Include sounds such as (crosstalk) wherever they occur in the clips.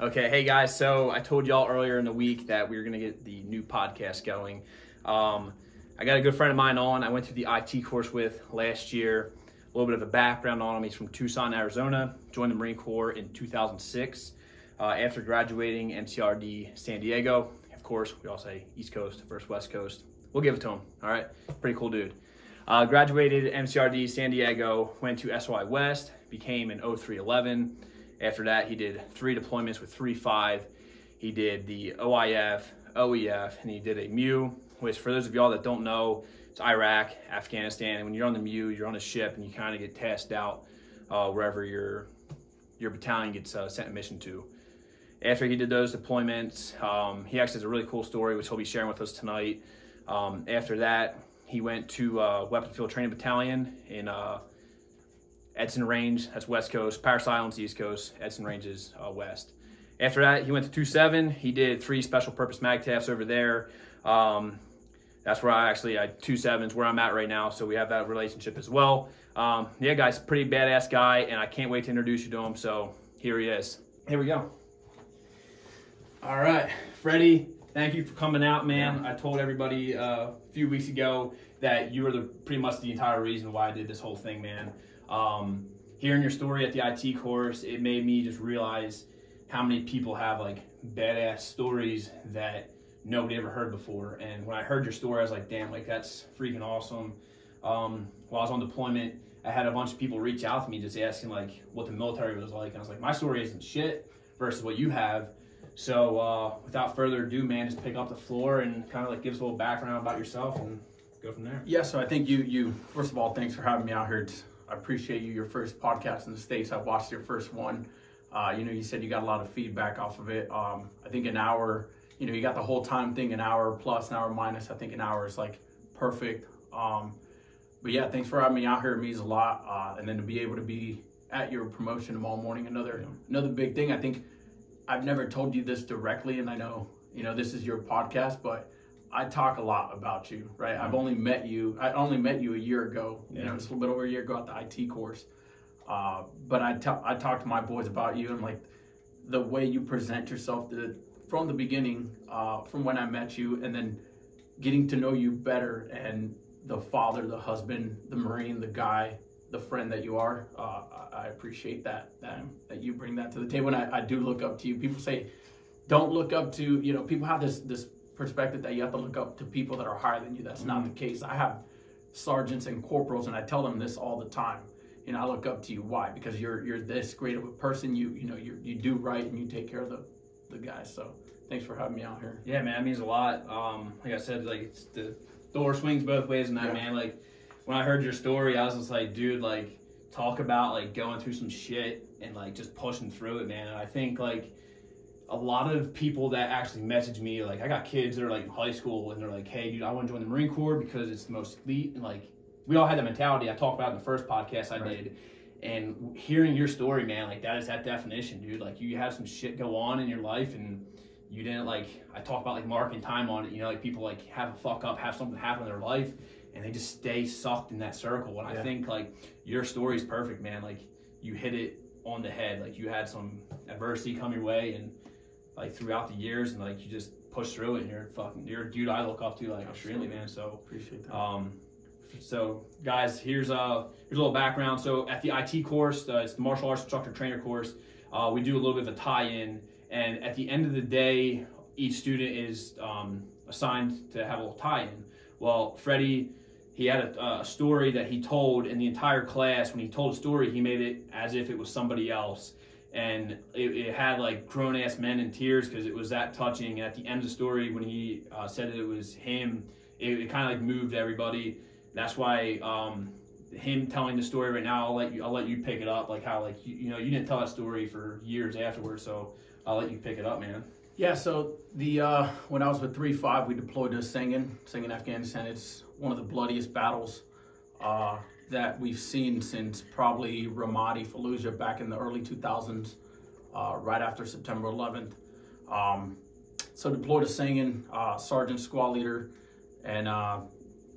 Okay, hey guys. So I told y'all earlier in the week that we were gonna get the new podcast going. Um, I got a good friend of mine on. I went to the IT course with last year. A little bit of a background on him. He's from Tucson, Arizona. Joined the Marine Corps in 2006. Uh, after graduating MCRD San Diego, of course, we all say East Coast versus West Coast. We'll give it to him. All right, pretty cool dude. Uh, graduated MCRD San Diego, went to SOI West, became an 0311. After that, he did three deployments with 3-5. He did the OIF, OEF, and he did a MEU, which for those of y'all that don't know, it's Iraq, Afghanistan. And when you're on the MEU, you're on a ship and you kind of get tasked out uh, wherever your your battalion gets uh, sent a mission to. After he did those deployments, um, he actually has a really cool story, which he'll be sharing with us tonight. Um, after that, he went to uh, Weapon Field Training Battalion in uh, Edson Range, that's West Coast. Parris Islands, East Coast. Edson Ranges, uh, West. After that, he went to 2-7. He did three special purpose mag MAGTFs over there. Um, that's where I actually, I 2-7 is where I'm at right now, so we have that relationship as well. Um, yeah, guys, pretty badass guy, and I can't wait to introduce you to him, so here he is. Here we go. All right, Freddy, thank you for coming out, man. I told everybody uh, a few weeks ago that you were the pretty much the entire reason why I did this whole thing, man. Um, hearing your story at the IT course, it made me just realize how many people have like badass stories that nobody ever heard before. And when I heard your story, I was like, damn, like that's freaking awesome. Um, while I was on deployment, I had a bunch of people reach out to me just asking like what the military was like. And I was like, my story isn't shit versus what you have. So uh, without further ado, man, just pick up the floor and kind of like give us a little background about yourself and go from there. Yeah, so I think you you first of all, thanks for having me out here. It's, I appreciate you. Your first podcast in the states. I watched your first one. Uh, you know, you said you got a lot of feedback off of it. Um, I think an hour. You know, you got the whole time thing, an hour plus, an hour minus. I think an hour is like perfect. Um, but yeah, thanks for having me out here. It means a lot. Uh, and then to be able to be at your promotion tomorrow morning, another Yeah. another big thing. I think I've never told you this directly, and I know you know this is your podcast, but I talk a lot about you, right? I've only met you. I only met you a year ago. You know, it's a little bit over a year ago at the IT course. Uh, but I tell I talk to my boys about you and like the way you present yourself the, from the beginning, uh, from when I met you, and then getting to know you better and the father, the husband, the marine, the guy, the friend that you are. Uh, I I appreciate that that that you bring that to the table, and I, I do look up to you. People say, don't look up to you know. People have this this perspective that you have to look up to people that are higher than you. That's not the case. I have sergeants and corporals, and I tell them this all the time. You know, I look up to you. Why? Because you're you're this great of a person. You you know you you do right and you take care of the the guys. So thanks for having me out here. Yeah, man, that means a lot. Um, like I said, like it's the door swings both ways in that, Yeah. man. Like when I heard your story, I was just like, dude, like talk about like going through some shit and like just pushing through it, man. And I think like a lot of people that actually message me, like I got kids that are like in high school and they're like, hey, dude, I want to join the Marine Corps because it's the most elite and like we all had that mentality. I talked about in the first podcast I Right. did. And hearing your story, man, like that is that definition, dude. Like you have some shit go on in your life and you didn't like I talk about like marking time on it, you know, like people like have a fuck up, have something happen in their life and they just stay sucked in that circle. And I think like your story is perfect, man. Like you hit it on the head. Like you had some adversity come your way and like throughout the years and like you just push through it and you're fucking you're a dude I look up to like extremely man. So Appreciate that. um, so guys, here's a here's a little background. So at the IT course, uh, it's the martial arts instructor trainer course. Uh, we do a little bit of a tie-in, and at the end of the day, each student is um, assigned to have a little tie-in. Well, Freddy, he had a, a story that he told in the entire class. When he told a story, he made it as if it was somebody else, and it, it had like grown-ass men in tears because it was that touching. And at the end of the story, when he uh, said that it was him, it, it kind of like moved everybody. That's why um, him telling the story right now, I'll let you I'll let you pick it up. Like how like you, you know you didn't tell that story for years afterwards, so I'll let you pick it up, man. Yeah, so the uh, when I was with three five, we deployed to Sangin, Sangin, Afghanistan. It's one of the bloodiest battles uh, that we've seen since probably Ramadi, Fallujah, back in the early 2000s, uh, right after September 11th. Um, so deployed to Sangin, uh, sergeant, squad leader, and uh,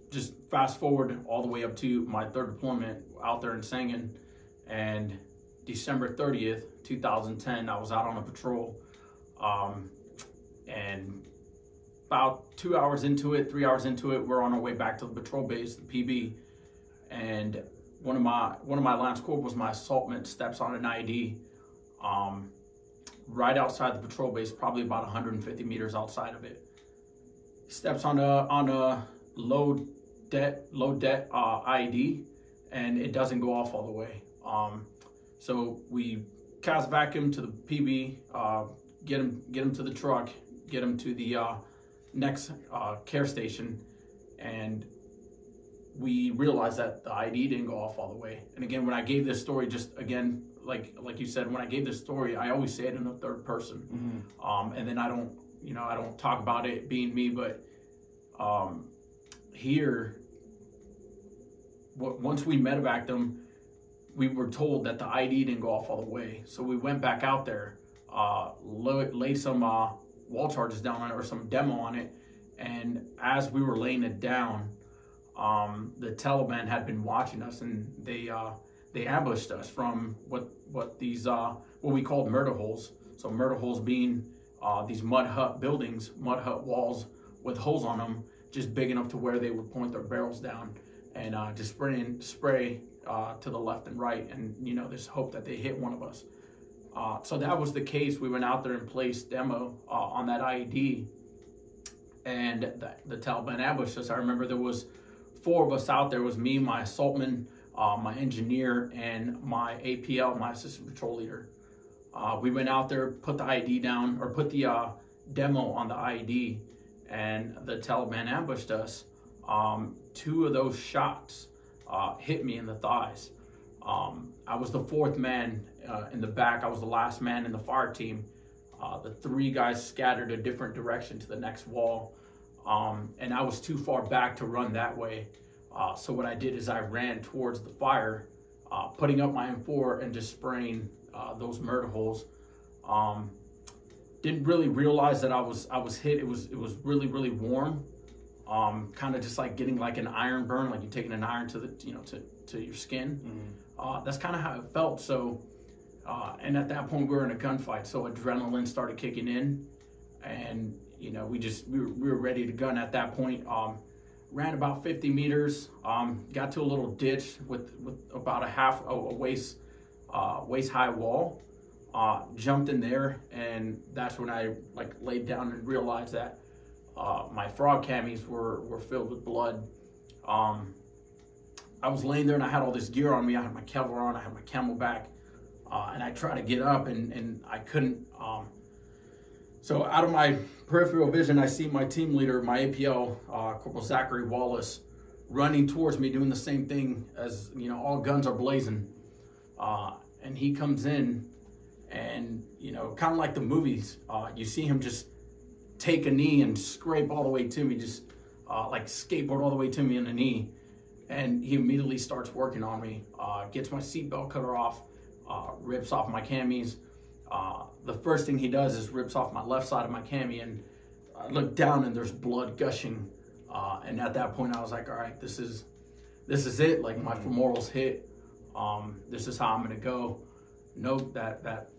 just fast forward all the way up to my third deployment out there in Sangin, and December 30th, 2010, I was out on a patrol Um, and about two hours into it, three hours into it, we're on our way back to the patrol base, the PB, and one of my one of my lance was my assaultman, steps on an ID, um, right outside the patrol base, probably about 150 meters outside of it. Steps on a on a low debt low debt uh, ID, and it doesn't go off all the way. Um, so we CASEVAC him to the PB, uh, get him get him to the truck, get him to the uh, next uh, care station, and we realized that the ID didn't go off all the way. And again, when I gave this story, just again, like like you said, when I gave this story, I always say it in the third person, Mm-hmm. um, and then I don't, you know, I don't talk about it being me, but um, here, w- once we medevaced them, we were told that the ID didn't go off all the way, so we went back out there, uh, lo- laid some uh, wall charges down on it or some demo on it, and as we were laying it down, um, the Taliban had been watching us, and they uh, they ambushed us from what what these uh, what we called murder holes. So murder holes being uh, these mud hut buildings, mud hut walls with holes on them, just big enough to where they would point their barrels down and uh, just spray spray uh, to the left and right, and you know, there's hope that they hit one of us. Uh, so that was the case. We went out there and placed demo on that IED, and the, the Taliban ambushed us. I remember there was four of us out there. Was me, my assaultman, uh, my engineer, and my APL, my assistant patrol leader. Uh, we went out there, put the ID down, or put the uh, demo on the ID, and the Taliban ambushed us. Um, two of those shots uh, hit me in the thighs. Um, I was the fourth man uh, in the back. I was the last man in the fire team. Uh, the three guys scattered a different direction to the next wall, um, and I was too far back to run that way. Uh, so what I did is I ran towards the fire, uh, putting up my M4 and just spraying uh, those murder holes. Um, didn't really realize that I was I was hit. It was it was really really warm, um, kind of just like getting like an iron burn, like you're taking an iron to the you know to to your skin. Uh, that's kind of how it felt. So, uh, and at that point we were in a gunfight, so adrenaline started kicking in, and you know we just we were, we were ready to gun at that point. Um, ran about 50 meters, um, got to a little ditch with with about a half a, a waist uh, waist high wall. Uh, jumped in there, and that's when I like laid down and realized that uh, my frog camis were were filled with blood. Um, I was laying there and I had all this gear on me. I had my Kevlar on, I had my CamelBak, uh, and I tried to get up and, and I couldn't. Um, so out of my peripheral vision, I see my team leader, my APL, uh, Corporal Zachary Wallace, running towards me, doing the same thing as you know, all guns are blazing. Uh, and he comes in, and you know, kind of like the movies, uh, you see him just take a knee and scrape all the way to me, just uh, like skateboard all the way to me in the knee and he immediately starts working on me. Uh, gets my seatbelt cutter off, uh, rips off my camis. Uh, the first thing he does is rips off my left side of my cami, and I look down and there's blood gushing. Uh, and at that point, I was like, "All right, this is this is it. Like my femorals hit. Um, this is how I'm gonna go." Nope, that that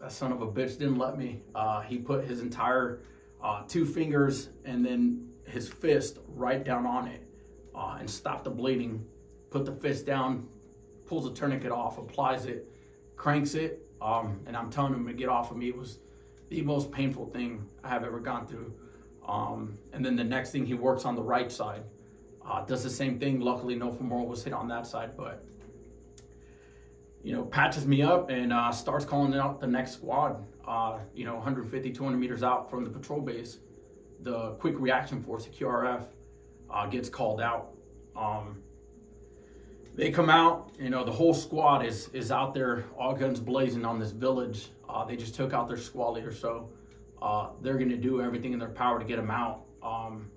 that son of a bitch didn't let me. Uh, he put his entire uh, two fingers and then his fist right down on it uh, and stop the bleeding. Put the fist down, pulls the tourniquet off, applies it, cranks it, um, and I'm telling him to get off of me. It was the most painful thing I have ever gone through. Um, and then the next thing, he works on the right side, uh, does the same thing. Luckily, no femoral was hit on that side, but you know, patches me up and uh, starts calling out the next squad. Uh, you know, 150, 200 meters out from the patrol base, the Quick Reaction Force, the QRF, uh, gets called out. Um, they come out, you know, the whole squad is is out there, all guns blazing on this village. Uh, they just took out their squad leader, so uh, they're going to do everything in their power to get him out. Um,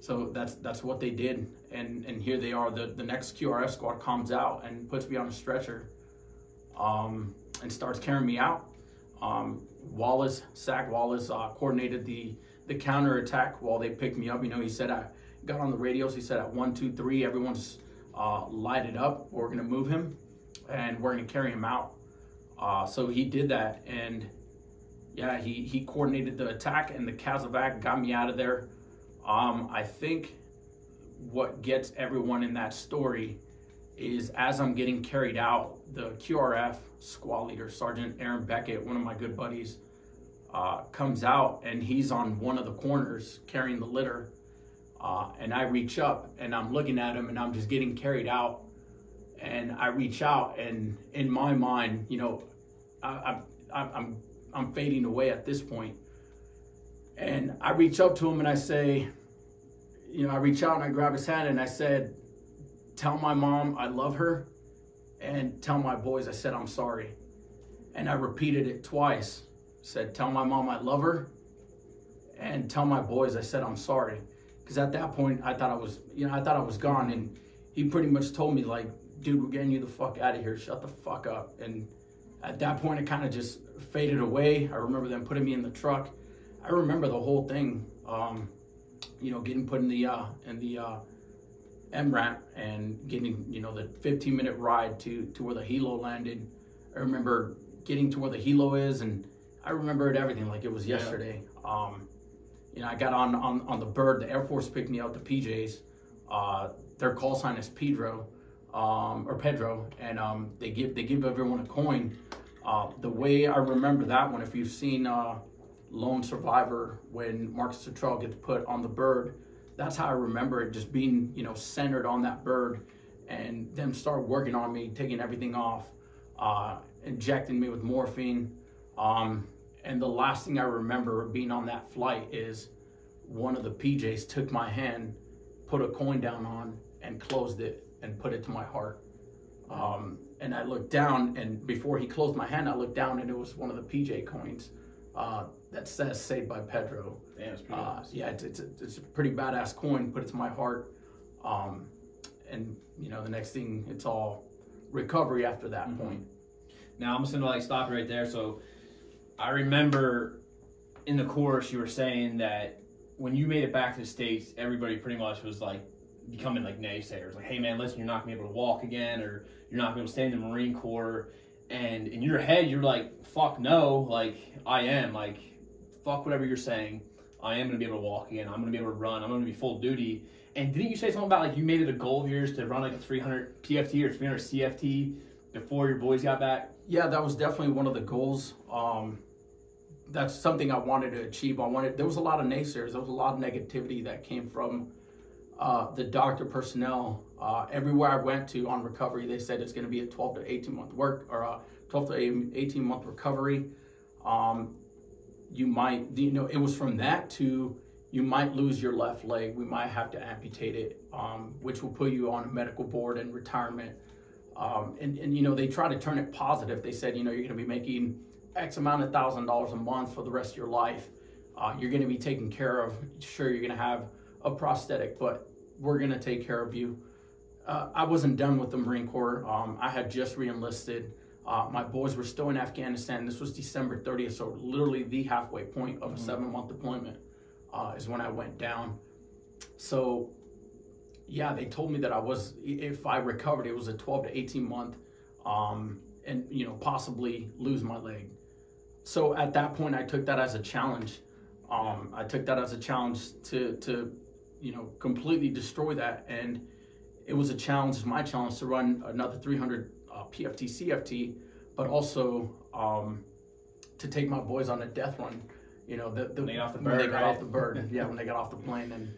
so that's that's what they did, and and here they are. The the next QRF squad comes out and puts me on a stretcher, um, and starts carrying me out. Um, Wallace, Zach Wallace, uh, coordinated the the counter attack while they picked me up. You know, he said I got on the radios. He said at one, two, three, everyone's uh, lighted up. We're gonna move him, and we're gonna carry him out. Uh, so he did that, and yeah, he, he coordinated the attack and the Casevac got me out of there. Um, I think what gets everyone in that story is as I'm getting carried out, the QRF squad leader, Sergeant Aaron Beckett, one of my good buddies, uh, comes out and he's on one of the corners carrying the litter. Uh, and I reach up and I'm looking at him and I'm just getting carried out. And I reach out and in my mind, you know, I, I, I'm I'm fading away at this point. And I reach up to him and I say, you know, I reach out and I grab his hand and I said, tell my mom I love her and tell my boys I said I'm sorry. And I repeated it twice. Said, tell my mom I love her and tell my boys I said I'm sorry. Because at that point I thought I was, you know, I thought I was gone. And he pretty much told me like, dude, we're getting you the fuck out of here. Shut the fuck up. And at that point, it kind of just faded away. I remember them putting me in the truck. I remember the whole thing. Um, you know, getting put in the uh, in the uh, MRAP and getting you know the 15 minute ride to to where the helo landed. I remember getting to where the helo is, and I remembered everything like it was yesterday. Yeah. Um, you know, I got on, on on the bird. The Air Force picked me out. The PJs. Uh, their call sign is Pedro um, or Pedro, and um, they give they give everyone a coin. Uh, the way I remember that one, if you've seen uh, Lone Survivor, when Marcus Luttrell gets put on the bird, that's how I remember it, just being you know centered on that bird, and them start working on me, taking everything off, uh, injecting me with morphine. Um, and the last thing I remember being on that flight is one of the PJs took my hand, put a coin down on, and closed it and put it to my heart. Um, and I looked down, and before he closed my hand, I looked down, and it was one of the PJ coins uh, that says "Saved by Pedro." Damn, it's uh, yeah, it's, it's, a, it's a pretty badass coin. Put it to my heart, um, and you know, the next thing, it's all recovery after that mm-hmm. point. Now I'm just gonna like stop right there. So I remember in the course you were saying that when you made it back to the states, everybody pretty much was like becoming like naysayers, like, hey man, listen, you're not gonna be able to walk again, or you're not gonna be able to stay in the Marine Corps. And in your head, you're like, fuck no, like I am, like fuck whatever you're saying. I am gonna be able to walk again. I'm gonna be able to run. I'm gonna be full duty. And didn't you say something about like you made it a goal of yours to run like a 300 PFT or 300 CFT before your boys got back? Yeah, that was definitely one of the goals. Um, that's something I wanted to achieve. I wanted. There was a lot of naysayers. There was a lot of negativity that came from uh, the doctor personnel, uh, everywhere I went to on recovery, they said it's going to be a 12 to 18 month work or a 12 to 18 month recovery. Um, you might, you know, it was from that to you might lose your left leg. We might have to amputate it, um, which will put you on a medical board and retirement. Um, and, and, you know, they try to turn it positive. They said, you know, you're going to be making X amount of thousand dollars a month for the rest of your life. Uh, you're going to be taken care of. Sure, you're going to have a prosthetic, but we're going to take care of you. Uh, I wasn't done with the Marine Corps. Um, I had just reenlisted. Uh, my boys were still in Afghanistan. This was December 30th, so literally the halfway point of a mm-hmm. seven month deployment uh, is when I went down. So, yeah, they told me that I was, if I recovered, it was a 12 to 18 month, um, and you know, possibly lose my leg. So at that point, I took that as a challenge. Um, I took that as a challenge to to you know, completely destroy that. And it was a challenge, my challenge to run another 300 uh, PFT, CFT, but also um, to take my boys on a death run. You know, the, the, when they got off the bird, they got right? off the bird. (laughs) yeah, when they got off the plane, and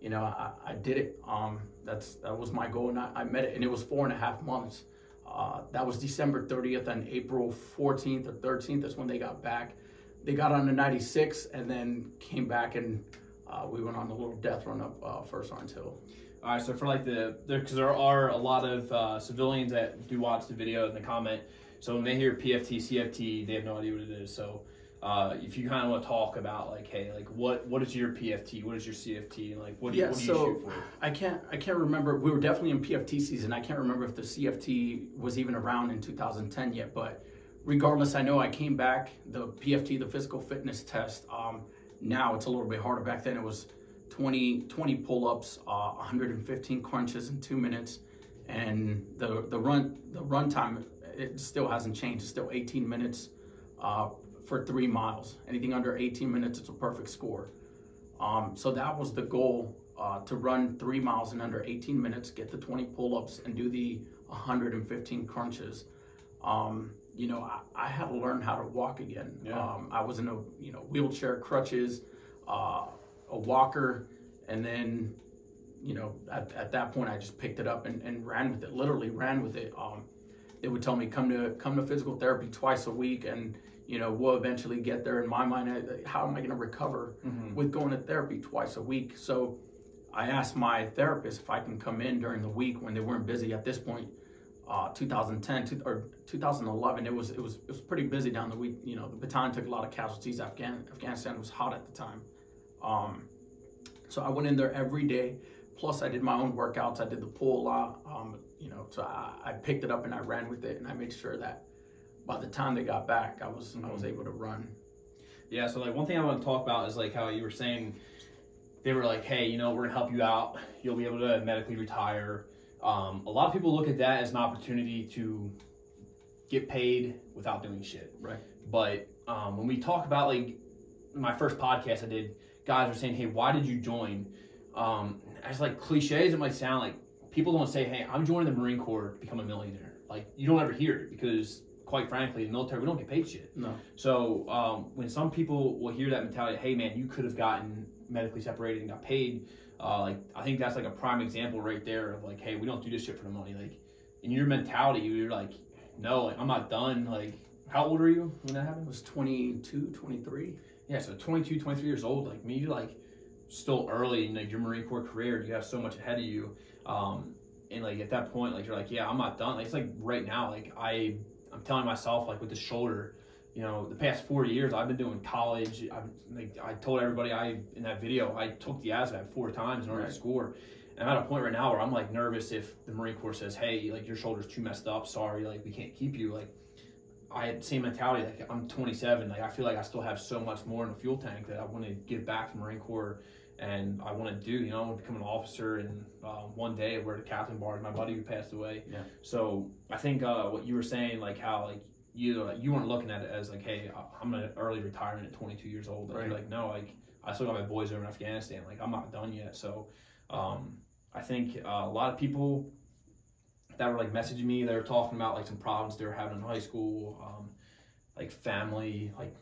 you know, I, I did it. Um, that's that was my goal, and I, I met it, and it was four and a half months. Uh, that was December 30th, and April 14th or 13th is when they got back. They got on the 96, and then came back and uh, we went on a little death run up uh, First Orange Hill. All right, so for like the because there, there, are a lot of uh, civilians that do watch the video and the comment. So when they hear PFT, CFT, they have no idea what it is. So uh, if you kind of want to talk about like, hey, like what what is your PFT? What is your CFT? Like what do you, yeah, what do you so shoot for? I can't I can't remember. We were definitely in PFT season. I can't remember if the CFT was even around in 2010 yet. But regardless, I know I came back the PFT, the physical fitness test. Um, now it's a little bit harder. Back then it was 20, 20 pull-ups, uh, 115 crunches in two minutes, and the the run the run time it still hasn't changed. It's still 18 minutes. Uh, for three miles. Anything under 18 minutes, it's a perfect score. Um, so that was the goal uh, to run three miles in under 18 minutes, get the 20 pull-ups, and do the 115 crunches. Um, you know, I, I, had to learn how to walk again. Yeah. Um, I was in a you know wheelchair, crutches, uh, a walker, and then you know at, at that point I just picked it up and, and ran with it. Literally ran with it. Um, they would tell me come to come to physical therapy twice a week, and you know we'll eventually get there. In my mind, I, how am I going to recover Mhm. with going to therapy twice a week? So I asked my therapist if I can come in during the week when they weren't busy. At this point, uh, 2010 to, or 2011, it was it was it was pretty busy down the week. You know, the battalion took a lot of casualties. Afghan Afghanistan was hot at the time. Um, so I went in there every day. Plus, I did my own workouts. I did the pull a lot. Um, you know, so I, I picked it up and I ran with it, and I made sure that by the time they got back, I was I was able to run. Yeah, so like one thing I want to talk about is like how you were saying they were like, hey, you know, we're gonna help you out. You'll be able to medically retire. Um, a lot of people look at that as an opportunity to get paid without doing shit. Right. But um, when we talk about like my first podcast I did, guys were saying, hey, why did you join? Um, as like cliche as it might sound, like people don't say, hey, I'm joining the Marine Corps to become a millionaire. Like you don't ever hear it because, quite frankly, in the military we don't get paid shit. No. So um, when some people will hear that mentality, hey man, you could have gotten medically separated and got paid. Uh, like I think that's like a prime example right there of like, hey, we don't do this shit for the money. Like in your mentality, you're like, no, like I'm not done. Like how old are you when that I happened? was 22, 23. Yeah, so 22, 23 years old. Like me, you're like still early in like your Marine Corps career. You have so much ahead of you. Um, and like at that point, like you're like, yeah, I'm not done. Like it's like right now, like I, I'm telling myself like with the shoulder, you know, the past four years I've been doing college. I've like I told everybody I in that video I took the ASVAB four times in order Right. to score. And I'm at a point right now where I'm like nervous if the Marine Corps says, hey, like your shoulder's too messed up. Sorry, like we can't keep you. Like I had the same mentality. Like I'm 27. Like I feel like I still have so much more in the fuel tank that I want to give back to the Marine Corps, and I want to do. You know, I would become an officer. And um, one day, wear the captain bar. My buddy who passed away. Yeah. So I think uh, what you were saying, like how like you uh, you weren't looking at it as like, hey, I'm an early retirement at 22 years old. Like, Right. You're like, no, like I still got my boys over in Afghanistan. Like I'm not done yet. So um, I think uh, a lot of people that were like messaging me, they were talking about like some problems they were having in high school, um, like family, like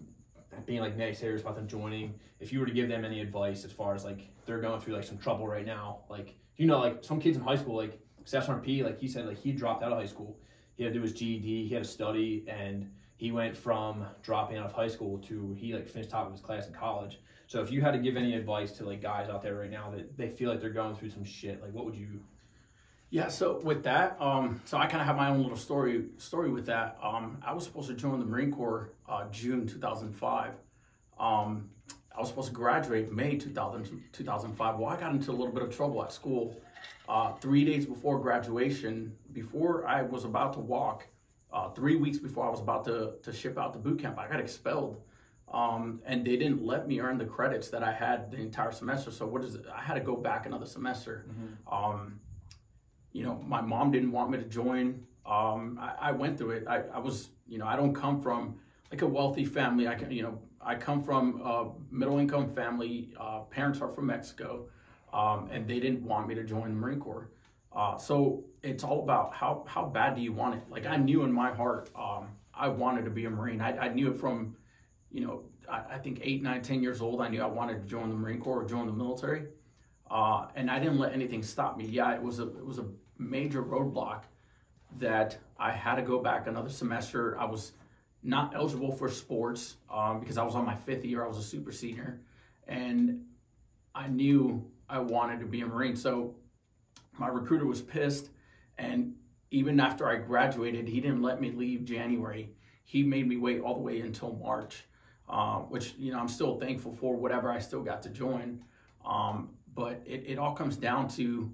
being like naysayers about them joining. If you were to give them any advice as far as like they're going through like some trouble right now, like you know, like some kids in high school, like Steph's RP, like he said, like he dropped out of high school. He had to do his GED, he had to study, and he went from dropping out of high school to he like finished top of his class in college. So if you had to give any advice to like guys out there right now that they feel like they're going through some shit, like what would you? Yeah, so with that, um, so I kind of have my own little story story with that. Um, I was supposed to join the Marine Corps uh, June 2005. Um, I was supposed to graduate May 2000, 2005. Well, I got into a little bit of trouble at school. Uh, three days before graduation, before I was about to walk, uh, three weeks before I was about to, to ship out to boot camp, I got expelled. Um, and they didn't let me earn the credits that I had the entire semester. So what is it? I had to go back another semester. Um, you know, my mom didn't want me to join. Um, I, I went through it. I, I was, you know, I don't come from like a wealthy family. I can, you know, I come from a middle income family. Uh, parents are from Mexico, um, and they didn't want me to join the Marine Corps. Uh, so it's all about how how bad do you want it? Like I knew in my heart, um, I wanted to be a Marine. I, I knew it from, you know, I, I think eight, nine, ten years old. I knew I wanted to join the Marine Corps or join the military uh, and I didn't let anything stop me. Yeah, it was a it was a major roadblock that I had to go back another semester. I was not eligible for sports um, because I was on my fifth year. I was a super senior, and I knew I wanted to be a Marine. So my recruiter was pissed, and even after I graduated, he didn't let me leave January. He made me wait all the way until March, uh, which you know I'm still thankful for. Whatever I still got to join. Um, but it, it all comes down to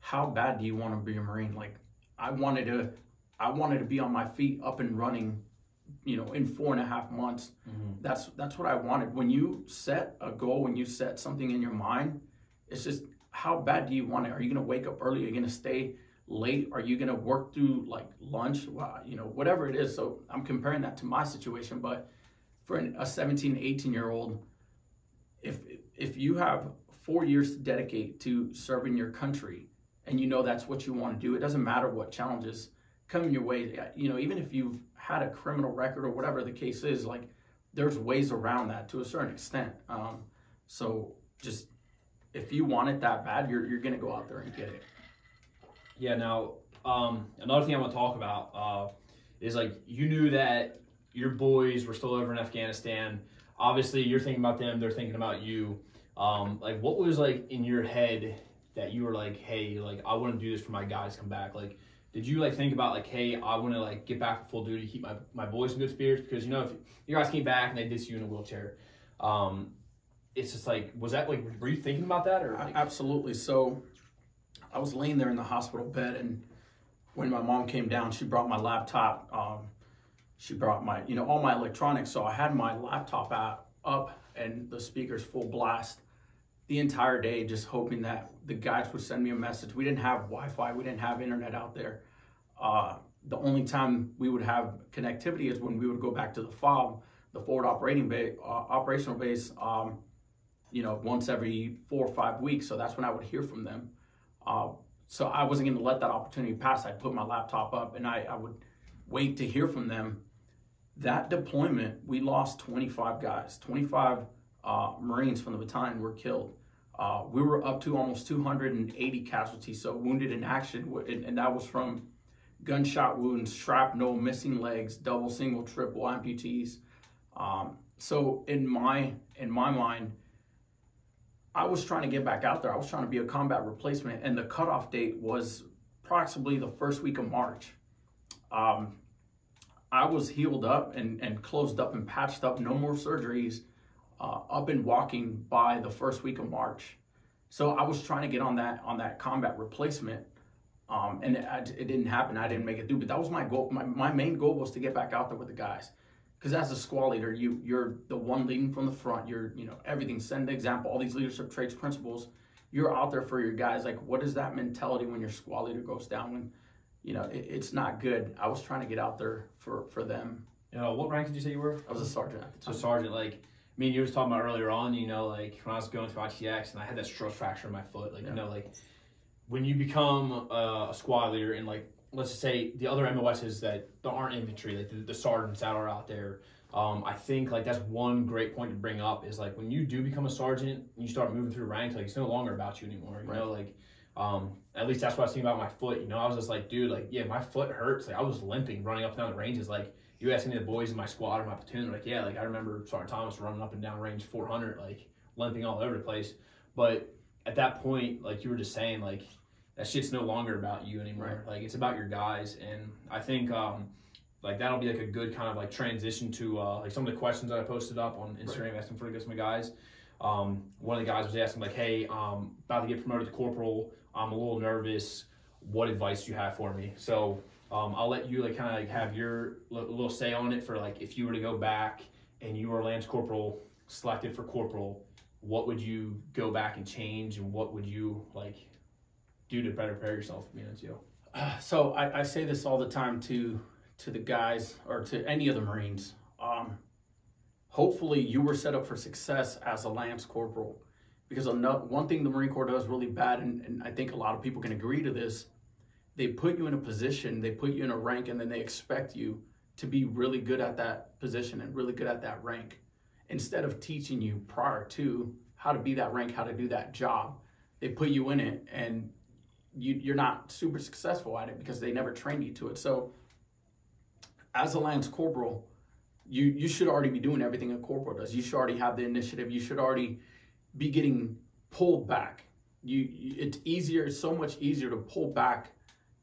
how bad do you want to be a marine? Like i wanted to i wanted to be on my feet up and running you know in four and a half months. Mm-hmm. That's that's what i wanted. When you set a goal when you set something in your mind it's just how bad do you want it? Are you going to wake up early? Are you going to stay late? Are you going to work through like lunch? Well, you know whatever it is. So i'm comparing that to my situation but for an, a 17, 18 year old, if if you have four years to dedicate to serving your country, and you know that's what you want to do, it doesn't matter what challenges come your way. You know, even if you've had a criminal record or whatever the case is, like there's ways around that to a certain extent. Um, so just if you want it that bad, you're you're gonna go out there and get it. Yeah. Now, um, another thing I want to talk about uh, is like you knew that your boys were still over in Afghanistan. Obviously, you're thinking about them; they're thinking about you. Um, like, what was like in your head that you were like, "Hey, like I want to do this for my guys come back." Like, did you like think about like, "Hey, I want to like get back to full duty, keep my my boys in good spirits"? Because you know, if your guys came back and they did you in a wheelchair, um, it's just like, was that like, were you thinking about that or? Like, Absolutely. So I was laying there in the hospital bed, and when my mom came down, she brought my laptop. Um, she brought my, you know, all my electronics. So I had my laptop out, up and the speakers full blast the entire day, just hoping that the guys would send me a message. We didn't have Wi-Fi. We didn't have internet out there. Uh, the only time we would have connectivity is when we would go back to the FOB, the forward operating base, uh, operational base. Um, you know, once every four or five weeks. So that's when I would hear from them. Uh, so I wasn't going to let that opportunity pass. I'd put my laptop up and I, I would wait to hear from them. That deployment, we lost 25 guys, 25 uh, Marines from the battalion were killed. Uh, we were up to almost 280 casualties, so wounded in action, and, and that was from gunshot wounds, shrapnel, missing legs, double, single, triple amputees. Um, so in my in my mind, I was trying to get back out there. I was trying to be a combat replacement, and the cutoff date was approximately the first week of March. Um, I was healed up and, and closed up and patched up, no more surgeries, uh, up and walking by the first week of March. So I was trying to get on that on that combat replacement, um, and it, it, didn't happen. I didn't make it through, but that was my goal. My, my main goal was to get back out there with the guys because as a squad leader, you you're the one leading from the front. You're you know everything. Send the example. All these leadership traits, principles. You're out there for your guys. Like, what is that mentality when your squad leader goes down? When you know it, it's not good. I was trying to get out there for for them. you know, what rank did you say you were? I was a sergeant at the So sergeant, like, I mean, you were talking about earlier on, you know, like when I was going through ITX and I had that stress fracture in my foot, like, Yeah. you know, like when you become uh, a squad leader and like, let's just say the other MOSs that there aren't infantry, like the, the sergeants that are out there, um, I think like that's one great point to bring up is like when you do become a sergeant and you start moving through ranks, like it's no longer about you anymore. You Right. know, like um, at least that's what I was thinking about my foot. You know, I was just like, dude, like yeah, my foot hurts. Like I was limping running up and down the ranges. Like you ask any of the boys in my squad or my platoon, like yeah, like I remember Sergeant Thomas running up and down range 400, like limping all over the place. But at that point, like you were just saying, like that shit's no longer about you anymore. Like it's about your guys, and I think um, like that'll be like a good kind of like transition to uh, like some of the questions that I posted up on Instagram asking for some guys. Um, one of the guys was asking like, "Hey, um, about to get promoted to corporal. I'm a little nervous. What advice do you have for me?" So um, I'll let you like kind of like have your li- little say on it for like if you were to go back and you were Lance Corporal selected for corporal, what would you go back and change, and what would you like do to better prepare yourself for being NCO? Uh, (sighs) so I, I say this all the time to to the guys or to any of the Marines. Um, hopefully, you were set up for success as a Lance Corporal, because one thing the Marine Corps does really bad, and, and I think a lot of people can agree to this, they put you in a position, they put you in a rank, and then they expect you to be really good at that position and really good at that rank, instead of teaching you prior to how to be that rank, how to do that job. They put you in it, and you, you're not super successful at it because they never trained you to it. So, as a Lance Corporal, you you should already be doing everything a corporal does. You should already have the initiative. You should already be getting pulled back. You it's easier. It's so much easier to pull back,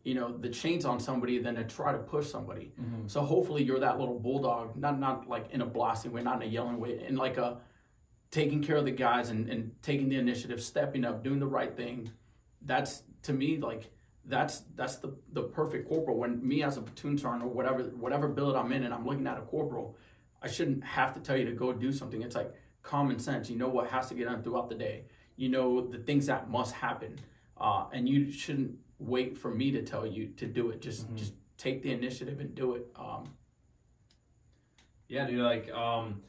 you know, the chains on somebody than to try to push somebody. So hopefully you're that little bulldog, not not like in a blasting way, not in a yelling way, in like a taking care of the guys and, and taking the initiative, stepping up, doing the right thing. That's to me like that's that's the the perfect corporal. When me as a platoon sergeant or whatever whatever billet I'm in and I'm looking at a corporal, I shouldn't have to tell you to go do something. It's like common sense. You know what has to get done throughout the day. You know the things that must happen, uh, and you shouldn't wait for me to tell you to do it. Just just take the initiative and do it. Um, Yeah, dude. Like, um,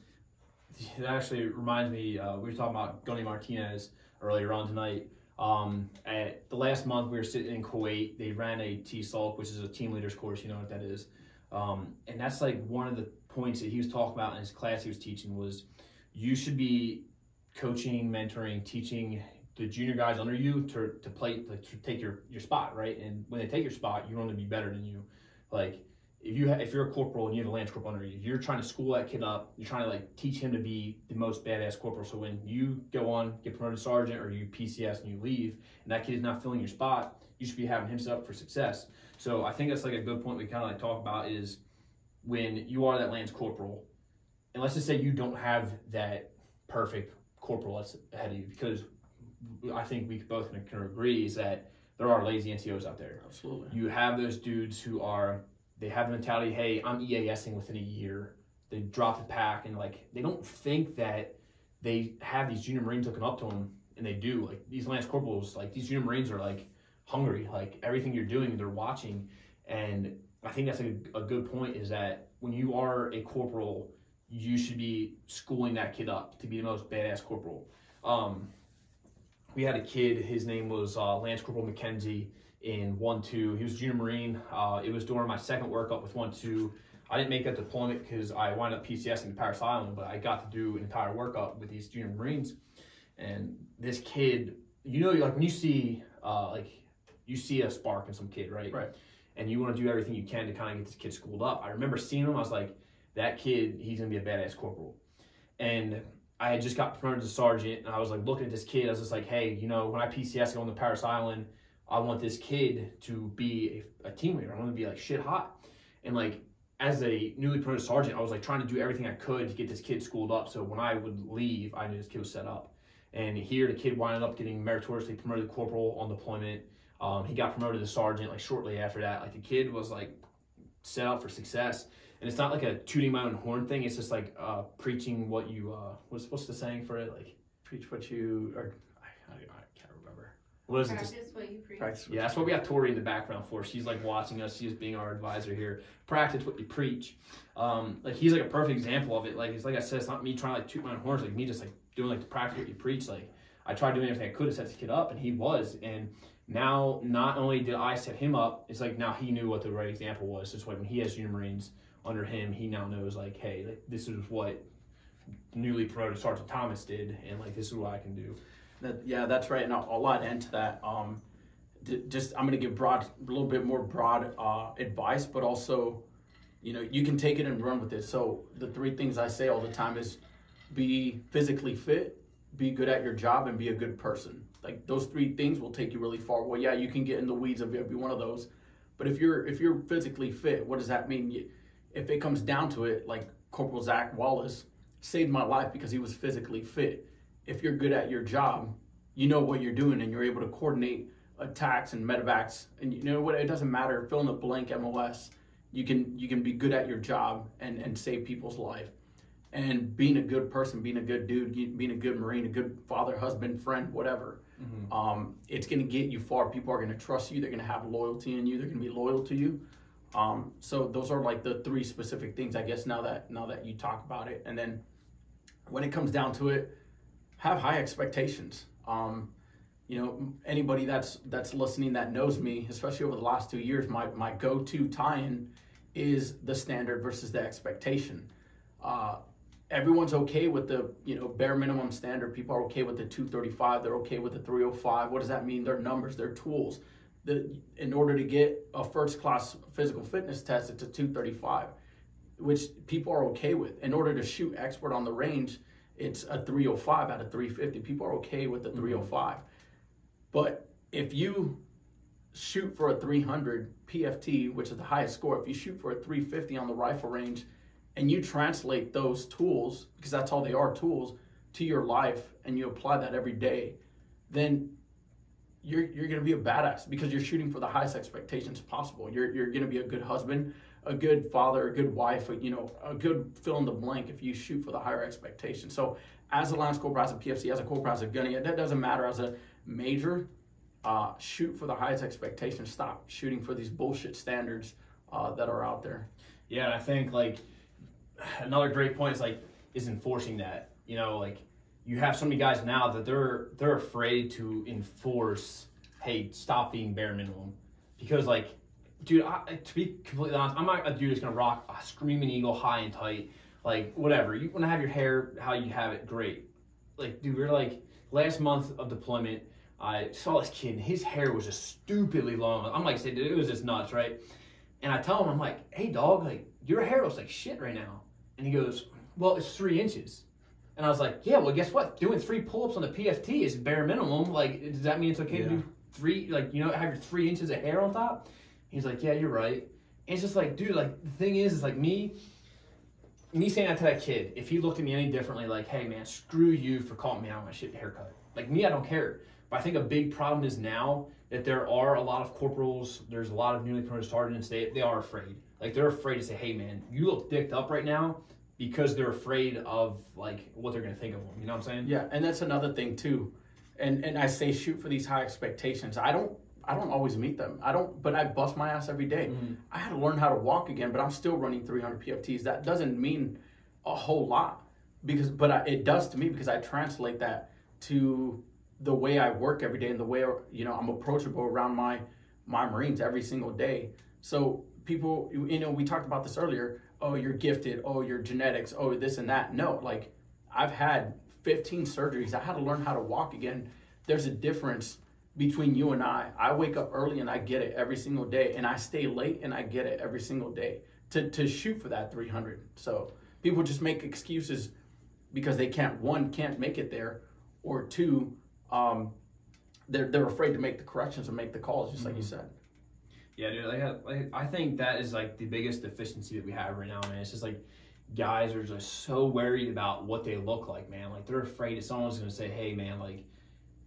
(laughs) that actually reminds me. Uh, we were talking about Gunny Martinez earlier on tonight. Um, at the last month, we were sitting in Kuwait. They ran a TSULC, which is a team leaders course. You know what that is. Um, and that's like one of the points that he was talking about in his class he was teaching was you should be coaching, mentoring, teaching the junior guys under you to, to play to, to take your, your spot, right? And when they take your spot, you want to be better than you. Like if you ha- if you're a corporal and you have a lance corporal under you, you're trying to school that kid up. You're trying to like teach him to be the most badass corporal. So when you go on get promoted to sergeant or you PCS and you leave, and that kid is not filling your spot, you should be having him set up for success. So I think that's like a good point we kind of like talk about is when you are that lance corporal, and let's just say you don't have that perfect corporal that's ahead of you, because I think we both can, agree is that there are lazy NCOs out there. Absolutely. You have those dudes who are they have the mentality, hey, I'm EASing within a year. They drop the pack and like they don't think that they have these junior Marines looking up to them, and they do. Like these lance corporals, like these junior Marines are like hungry. Like everything you're doing, they're watching, and I think that's a, a good point. Is that when you are a corporal, you should be schooling that kid up to be the most badass corporal. Um, we had a kid. His name was uh, Lance Corporal McKenzie in one two. He was a junior marine. Uh, it was during my second workup with one two. I didn't make that deployment because I wound up PCSing to Parris Island, but I got to do an entire workup with these junior marines. And this kid, you know, like when you see, uh, like you see a spark in some kid, right? Right. And you want to do everything you can to kind of get this kid schooled up. I remember seeing him. I was like, that kid, he's gonna be a badass corporal. And I had just got promoted to sergeant, and I was like looking at this kid. I was just like, hey, you know, when I PCS go on the Parris Island, I want this kid to be a, a team leader. I want to be like shit hot. And like as a newly promoted sergeant, I was like trying to do everything I could to get this kid schooled up. So when I would leave, I knew this kid was set up. And here, the kid wound up getting meritoriously promoted to corporal on deployment. Um, he got promoted to sergeant like shortly after that. Like the kid was like set up for success. And it's not like a tooting my own horn thing. It's just like uh, preaching what you uh, what's what's the saying for it? Like Preach what you or I, I, I can't remember. what is it? Practice Just, what you preach. Practice. yeah, that's what we got Tori in the background for. She's like watching us. She's being our advisor here. Practice what you preach. Um, like he's like a perfect example of it. Like it's like I said, it's not me trying to like toot my own horns. Like me just like doing like the practice what you preach. Like I tried doing everything I could to set this kid up, and he was. And now not only did I set him up, it's like now he knew what the right example was. Just like when he has junior marines under him, he now knows like, hey, like, this is what newly promoted Sergeant Thomas did, and like this is what I can do. That, yeah, that's right. And I'll, add into that. Um, d- just I'm to give broad, a little bit more broad uh, advice, but also, you know, you can take it and run with it. So the three things I say all the time is be physically fit, be good at your job, and be a good person. Like those three things will take you really far. Well, yeah, you can get in the weeds of every one of those, but if you're if you're physically fit, what does that mean? You, if it comes down to it, like Corporal Zach Wallace saved my life because he was physically fit. If you're good at your job, you know what you're doing and you're able to coordinate attacks and medevacs. And you know what? It doesn't matter. Fill in the blank MOS you can you can be good at your job and and save people's life. And being a good person being a good dude being a good marine a good father husband friend whatever um, it's going to get you far. People are going to trust you. They're going to have loyalty in you. They're going to be loyal to you um, so those are like the three specific things i guess now that now that you talk about it. And then when it comes down to it have high expectations. Um, you know anybody that's that's listening that knows me especially over the last two years my, my go-to tie-in is the standard versus the expectation. Uh, everyone's okay with the you know bare minimum standard. People are okay with the 235 they're okay with the 305 what does that mean? They're numbers. They're tools the, in order to get a first class physical fitness test it's a 235 which people are okay with. In order to shoot expert on the range it's a 305 out of 350 people are okay with the mm-hmm. 305 but if you shoot for a 300 PFT, which is the highest score, if you shoot for a 350 on the rifle range and you translate those tools, because that's all they are tools, to your life and you apply that every day, then you're, you're going to be a badass because you're shooting for the highest expectations possible. You're, you're going to be a good husband, a good father, a good wife, a, you know, a good fill in the blank if you shoot for the higher expectations. So as a Lance Corporal, as a PFC, as a Corporal, as a gunny, that doesn't matter. As a major, uh, shoot for the highest expectations. Stop shooting for these bullshit standards uh, that are out there. Yeah, and I think like another great point is like is enforcing that. You know, like you have so many guys now that they're they're afraid to enforce, hey, stop being bare minimum, because like, dude, I, to be completely honest, I'm not a dude that's gonna rock a screaming eagle high and tight, like whatever. You want to have your hair how you have it, great. Like, dude, we're like last month of deployment. I saw this kid, and his hair was just stupidly long. I'm like, dude, it was just nuts, right? And I tell him, I'm like, hey, dog, like your hair looks like shit right now. And he goes, well, it's three inches. And I was like, yeah, well, guess what? Doing three pull-ups on the PFT is bare minimum. Like, does that mean it's okay Yeah. to do three, like, you know, have your three inches of hair on top? He's like, yeah, you're right. And it's just like, dude, like, the thing is, is like me, me saying that to that kid, if he looked at me any differently, like, hey, man, screw you for calling me out on my shit haircut. Like, me, I don't care. But I think a big problem is now that there are a lot of corporals, there's a lot of newly promoted sergeants, they, they are afraid. Like, they're afraid to say, hey, man, you look dicked up right now because they're afraid of, like, what they're going to think of them. You know what I'm saying? Yeah, and that's another thing too. And and I say shoot for these high expectations. I don't I don't always meet them. I don't but I bust my ass every day. Mm-hmm. I had to learn how to walk again, but I'm still running 300 PFTs. That doesn't mean a whole lot because but I, it does to me because I translate that to the way I work every day and the way you know I'm approachable around my my Marines every single day. So people, you know, we talked about this earlier. Oh, you're gifted. Oh, your genetics. Oh, this and that. No, like I've had 15 surgeries. I had to learn how to walk again. There's a difference between you and I. I wake up early and I get it every single day, and I stay late and I get it every single day to to shoot for that 300. So people just make excuses because they can't one can't make it there, or two, um, they're they're afraid to make the corrections and make the calls, just like you said. Yeah, dude. Like, I- like, I think that is like the biggest deficiency that we have right now, man. It's just like guys are just so worried about what they look like, man. Like they're afraid that someone's gonna say, "Hey, man, like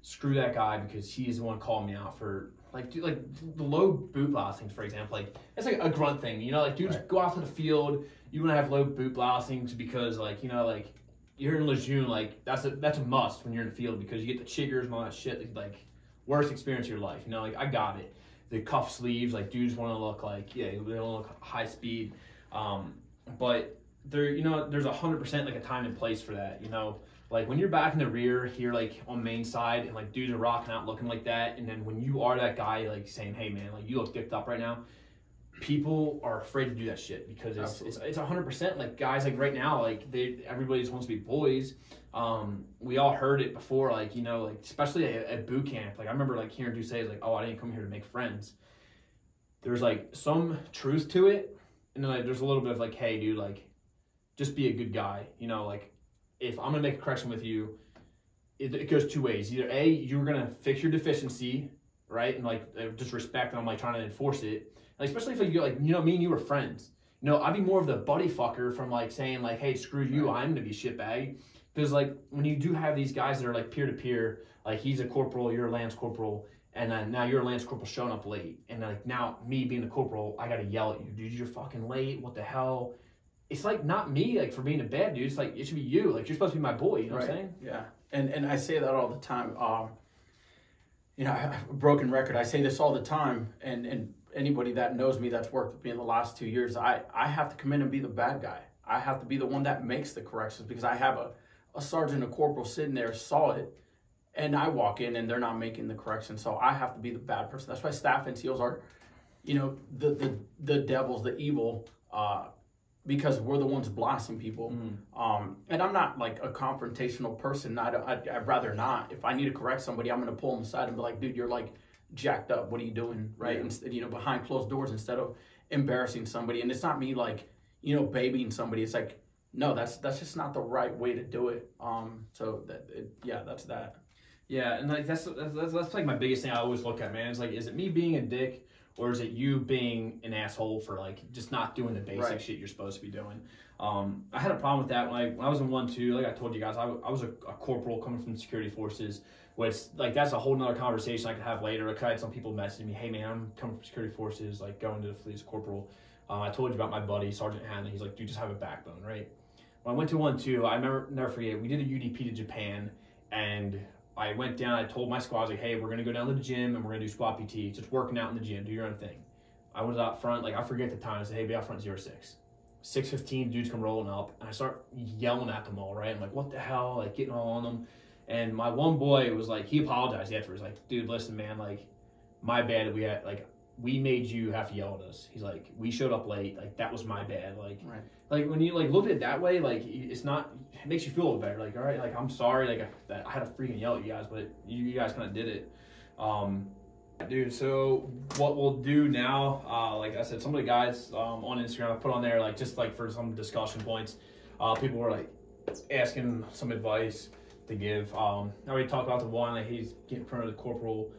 screw that guy because he's the one calling me out for like, dude, like the low boot blousings, for example. Like it's like a grunt thing, you know. Like dudes Right. go out to the field. You want to have low boot blousings because, like, you know, like you're in Lejeune, like that's a that's a must when you're in the field because you get the chiggers and all that shit. Like worst experience of your life, you know. Like I got it the cuff sleeves. Like dudes want to look like yeah, they want to look high speed. Um, but there, you know, there's a hundred percent like a time and place for that. You know, like when you're back in the rear here, like on main side, and like dudes are rocking out looking like that, and then when you are that guy, like saying, hey man, like you look dipped up right now. People are afraid to do that shit because it's it's it's hundred percent like guys like right now like they everybody just wants to be boys. Um, we all heard it before like you know like especially at, at boot camp like I remember like hearing dudes say like oh I didn't come here to make friends. There's like some truth to it, and then like there's a little bit of like hey dude like just be a good guy you know like if I'm gonna make a correction with you, it, it goes two ways. Either a you're gonna fix your deficiency right and like uh, just respect and I'm like trying to enforce it like, especially if like, you like you know me and you were friends. You know, I'd be more of the buddy fucker from like saying like, "Hey, screw you, I'm gonna be shitbag." Because like when you do have these guys that are like peer to peer, like he's a corporal, you're a lance corporal, and then now you're a lance corporal showing up late, and like now me being the corporal, I gotta yell at you, dude, you're fucking late. What the hell? It's like not me like for being a bad dude. It's like it should be you. Like you're supposed to be my boy. You know what I'm saying? Yeah, and and I say that all the time. Um, you know, I have a broken record. I say this all the time, and and anybody that knows me that's worked with me in the last two years, I I have to come in and be the bad guy. I have to be the one that makes the corrections because I have a a sergeant, a corporal sitting there saw it, and I walk in and they're not making the correction. So I have to be the bad person. That's why staff NCOs are, you know, the the the devils, the evil. Uh, because we're the ones blasting people. Um, and I'm not like a confrontational person. I I'd, I'd rather not. If I need to correct somebody, I'm going to pull them aside and be like, dude, you're like jacked up. What are you doing? Right. Yeah. Instead, you know, behind closed doors instead of embarrassing somebody. And it's not me like, you know, babying somebody. It's like, no, that's, that's just not the right way to do it. Um, so that, it, yeah, that's that. Yeah, and like that's, that's that's that's like my biggest thing I always look at, man. Is like, is it me being a dick, or is it you being an asshole for like just not doing the basic Right. shit you're supposed to be doing? Um, I had a problem with that when I when I was in one two. Like I told you guys, I, w- I was a, a corporal coming from the security forces. Which like that's a whole nother conversation I could have later. I had some people messaging me, "Hey man, I'm coming from security forces, like going to the as corporal." Um, I told you about my buddy Sergeant Hanley. He's like, "Dude, just have a backbone, right?" When I went to one two, I never never forget. We did a UDP to Japan, and I went down. I told my squad, I was like, "Hey, we're gonna go down to the gym and we're gonna do squat PT. Just working out in the gym. Do your own thing." I was out front, like I forget the time. I said, "Hey, be out front zero six. six fifteen dudes come rolling up, and I start yelling at them all. Right, I'm like, what the hell? Like getting all on them. And my one boy was like, he apologized afterwards. Like, dude, listen, man, like, my bad. We had like, we made you have to yell at us. He's like, we showed up late. Like, that was my bad. Like, Right. like when you like look at it that way, like it's not. It makes you feel a little better. Like, all right, like I'm sorry, like I, that I had to freaking yell at you guys, but you, you guys kind of did it. Um, dude. So what we'll do now, uh, like I said, some of the guys um, on Instagram I put on there like just like for some discussion points. Uh, people were like asking some advice to give. Um, I already talked about the one like he's getting promoted to corporal.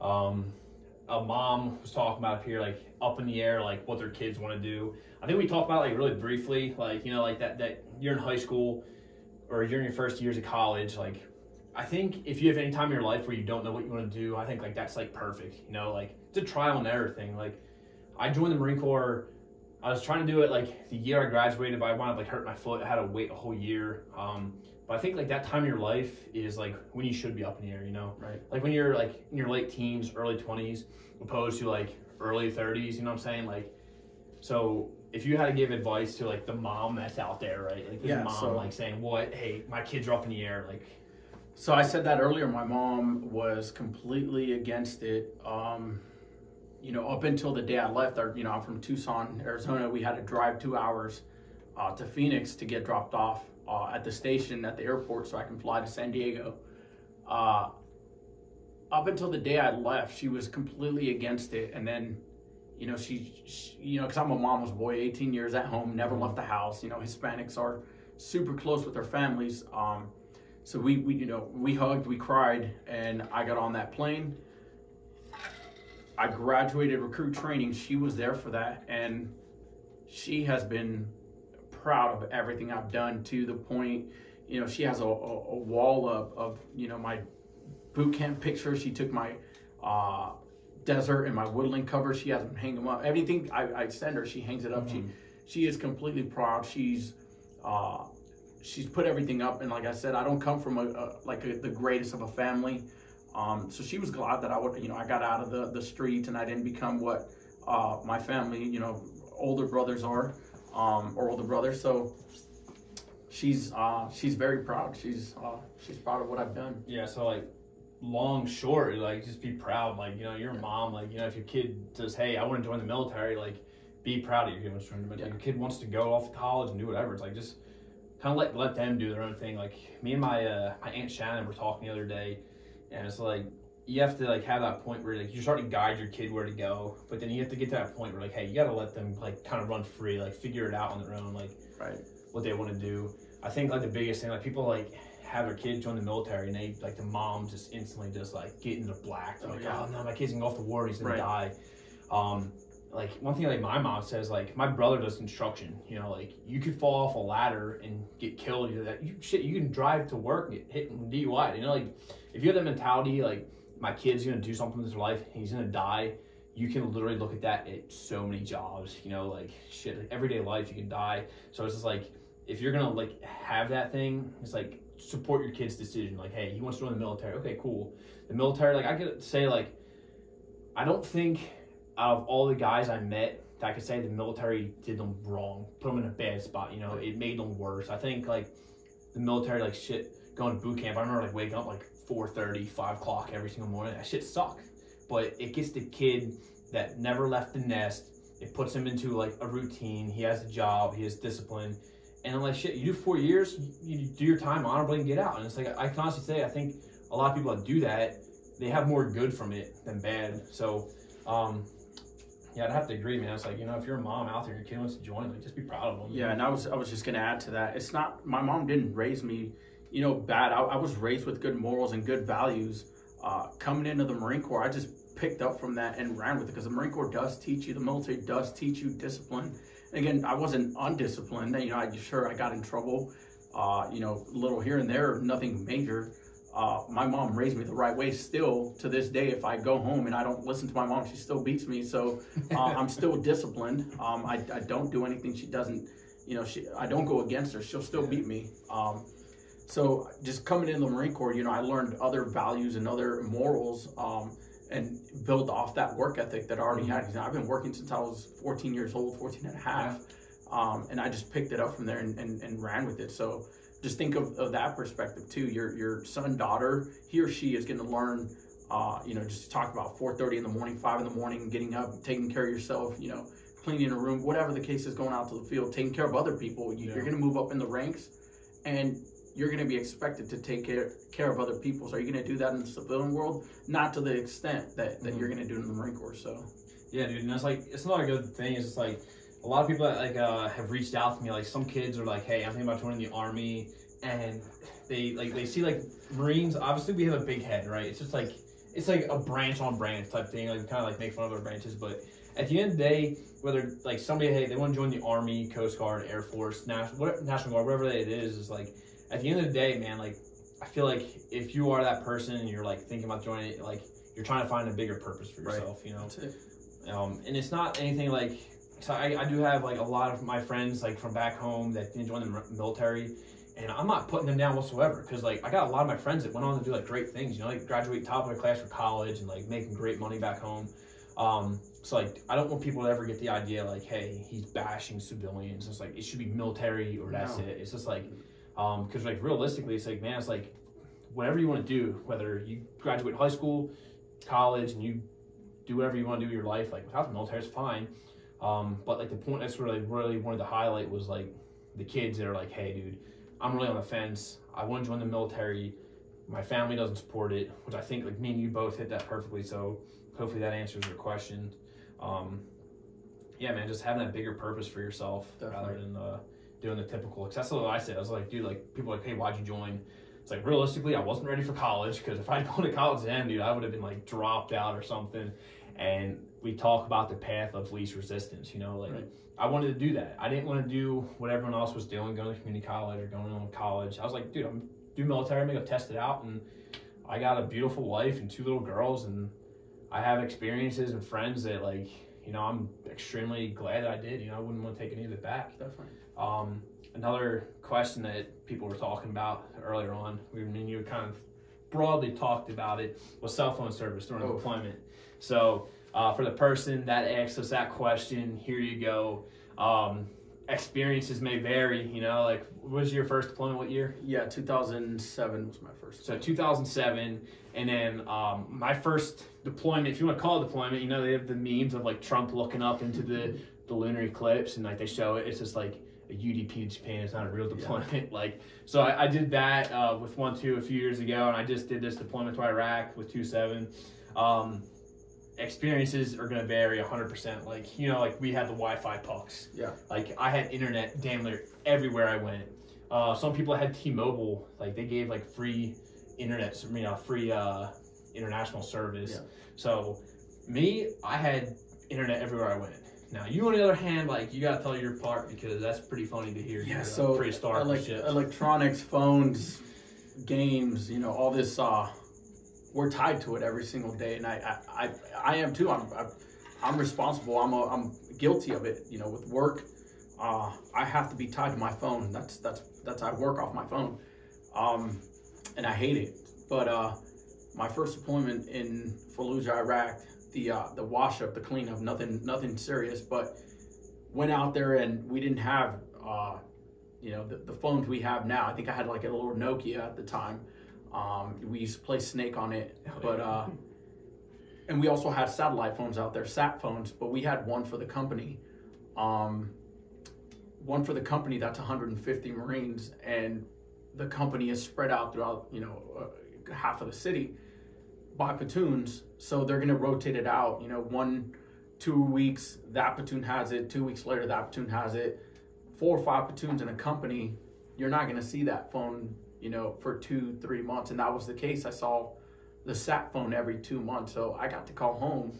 Um, a mom was talking about up here like up in the air like what their kids want to do. I think we talked about like really briefly like you know like that that you're in high school or you're in your first years of college like I think if you have any time in your life where you don't know what you want to do, I think like that's like perfect. You know, like it's a trial and error thing. Like I joined the Marine Corps. I was trying to do it like the year I graduated, but I wound up like hurt my foot. I had to wait a whole year. Um, but I think like that time in your life is like when you should be up in the air. You know, Right. like when you're like in your late teens, early twenties, opposed to like early thirties. You know what I'm saying? Like, so if you had to give advice to like the mom that's out there, right? Like the Yeah, mom, so- like saying, "What? Hey, my kids are up in the air." Like, So I said that earlier. My mom was completely against it. Um, you know, up until the day I left, our, you know, I'm from Tucson, Arizona. We had to drive two hours uh, to Phoenix to get dropped off uh, at the station at the airport so I can fly to San Diego. Uh, up until the day I left, she was completely against it. And then, you know, she, she you know, because I'm a mama's boy, 18 years at home, never left the house. You know, Hispanics are super close with their families. Um, so we, we, you know, we hugged, we cried, and I got on that plane. I graduated recruit training. She was there for that, and she has been proud of everything I've done to the point, you know, she has a, a, a wall up of, you know, my boot camp pictures. She took my uh, desert and my woodland cover. She has them hang them up. Everything I, I send her, she hangs it up. She she is completely proud. She's uh, she's put everything up, and like I said, I don't come from a, a like a, the greatest of a family. Um, so she was glad that I would, you know, I got out of the, the street and I didn't become what uh, my family, you know, older brothers are, um, or older brothers. So she's uh, she's very proud. She's uh, she's proud of what I've done. Yeah, so like long short, like just be proud. Like, you know, you're mom, like, you know, if your kid says, Hey, I want to join the military, like be proud of your kid wants to join the. Your kid wants to go off to college and do whatever. It's like just kinda let let them do their own thing. Like me and my uh my Aunt Shannon were talking the other day and it's like you have to like have that point where like you're starting to guide your kid where to go, but then you have to get to that point where like, hey, you gotta let them like kind of run free, like figure it out on their own, like Right. what they want to do. I think like the biggest thing, like people like have their kid join the military and they like the mom just instantly just like get into black. They're Oh, like, yeah. oh no, my kid's gonna go off to war, he's gonna Right. die. Um, like one thing like my mom says, like my brother does construction. You know, like you could fall off a ladder and get killed. You know, that you shit. You can drive to work and get hit in DUI. You know, like if you have that mentality, like my kid's gonna do something with his life, he's gonna die. You can literally look at that at so many jobs. You know, like shit, everyday life you can die. So it's just like if you're gonna like have that thing, it's like support your kid's decision. Like, hey, he wants to join the military. Okay, cool. The military, like I could say, like I don't think out of all the guys I met that I could say the military did them wrong, put them in a bad spot. You know, it made them worse. I think like the military, like shit, going to boot camp. I remember like waking up like 4:30, 5 o'clock every single morning. That shit sucked. But it gets the kid that never left the nest. It puts him into like a routine. He has a job. He has discipline. And I'm like, shit, you do four years, you, you do your time honorably and get out. And it's like, I can honestly say, I think a lot of people that do that, they have more good from it than bad. So, um, yeah, I'd have to agree, man. It's like, you know, if you're a mom out there, your kid wants to join, like, just be proud of them. Yeah, and I was I was just gonna add to that. It's not my mom didn't raise me, you know, bad. I, I was raised with good morals and good values. Uh, coming into the Marine Corps, I just picked up from that and ran with it because the Marine Corps does teach you, the military does teach you discipline. And again, I wasn't undisciplined. You know, I sure I got in trouble, uh, you know, a little here and there, nothing major. Uh, my mom raised me the right way. Still to this day, if I go home and I don't listen to my mom, she still beats me. So uh, (laughs) I'm still disciplined. Um, I, I don't do anything she doesn't. You know, she I don't go against her. She'll still beat me. Um, so just coming in the Marine Corps, you know, I learned other values and other morals, um, and build off that work ethic that I already had. You know, I've been working since I was 14 years old, 14 and a half. um, and I just picked it up from there and, and, and ran with it. So just think of, of that perspective too. Your your son daughter, he or she is going to learn. Uh, you know, just talk about 4:30 in the morning, five in the morning, getting up, taking care of yourself. You know, cleaning a room, whatever the case is, going out to the field, taking care of other people. You, Yeah. You're going to move up in the ranks, and you're going to be expected to take care, care of other people. So are you going to do that in the civilian world? Not to the extent that, that Mhm. you're going to do it in the Marine Corps. So Yeah, dude, and that's like it's not a good thing. It's just like a lot of people that like uh, have reached out to me. Like some kids are like, "Hey, I'm thinking about joining the army," and they like they see like Marines. Obviously, we have a big head, right? It's just like it's like a branch on branch type thing. Like we kind of like make fun of our branches, but at the end of the day, whether like somebody hey they want to join the army, Coast Guard, Air Force, National what, National Guard, whatever it is, is like at the end of the day, man, like I feel like if you are that person and you're like thinking about joining it, like you're trying to find a bigger purpose for Right. yourself, you know. it. Um, and it's not anything like. So I, I do have like a lot of my friends like from back home that didn't join the military, and I'm not putting them down whatsoever because like I got a lot of my friends that went on to do like great things. You know, like graduate top of their class for college and like making great money back home. Um, so like I don't want people to ever get the idea like, hey, he's bashing civilians. It's like it should be military or that's No. it. It's just like, um, because like realistically, it's like man, it's like whatever you want to do, whether you graduate high school, college, and you do whatever you want to do with your life. Like without the military, it's fine. Um, but like the point that's really really wanted to highlight was like the kids that are like, hey, dude, I'm really on the fence. I want to join the military. My family doesn't support it, which I think like me and you both hit that perfectly. So hopefully that answers your question. Um, yeah, man, just having that bigger purpose for yourself rather than uh, doing the typical. Cause that's what I said. I was like, dude, like people are like, hey, why'd you join? It's like realistically, I wasn't ready for college because if I'd (laughs) gone to college then, dude, I would have been like dropped out or something. And we talk about the path of least resistance. You know, like Right. I wanted to do that. I didn't want to do what everyone else was doing, going to community college or going on to college. I was like, dude, I'm do military. I'm gonna go test it out, and I got a beautiful wife and two little girls, and I have experiences and friends that like, you know, I'm extremely glad that I did. You know, I wouldn't want to take any of it back. Definitely. Um, another question that people were talking about earlier on, we I mean, you kind of broadly talked about it, was cell phone service during Oh. deployment. So, uh, for the person that asked us that question, here you go. Um, experiences may vary, you know, like, what was your first deployment? What year? Yeah, 2007 was my first. So 2007, and then um, my first deployment, if you want to call it deployment, you know they have the memes of like Trump looking up into the the lunar eclipse, and like they show it. It's just like a UDP to Japan. It's not a real Yeah. deployment. (laughs) Like so, I, I did that uh, with one two a few years ago, and I just did this deployment to Iraq with two seven. Um, experiences are going to vary 100% like you know like we had the wi-fi pucks. Yeah. like i had internet damn near everywhere i went. Uh, some people had t-mobile. Like they gave like free internet you know free uh, international service. Yeah. so me i had internet everywhere i went. Now you on the other hand like you got to tell your part because that's pretty funny to hear Yeah, so prehistoric shit. electronics, phones, games, you know, all this. Uh, we're tied to it every single day, and I, I, I, I am too. I'm, I'm, responsible. I'm, a, I'm guilty of it. You know, with work, uh, I have to be tied to my phone. That's, that's, that's I work off my phone, um, and I hate it. But uh, my first deployment in Fallujah, Iraq, the, uh, the wash up, the cleanup, nothing, nothing serious, but went out there and we didn't have uh, you know the, the phones we have now i think i had like a little nokia at the time um, we used to play snake on it but uh, and we also had satellite phones out there sat phones but we had one for the company. Um, one for the company that's 150 marines and the company is spread out throughout you know uh, half of the city by platoons so they're going to rotate it out you know one two weeks that platoon has it two weeks later that platoon has it. Four or five platoons in a company you're not going to see that phone you know for two three months and that was the case i saw the sat phone every two months so i got to call home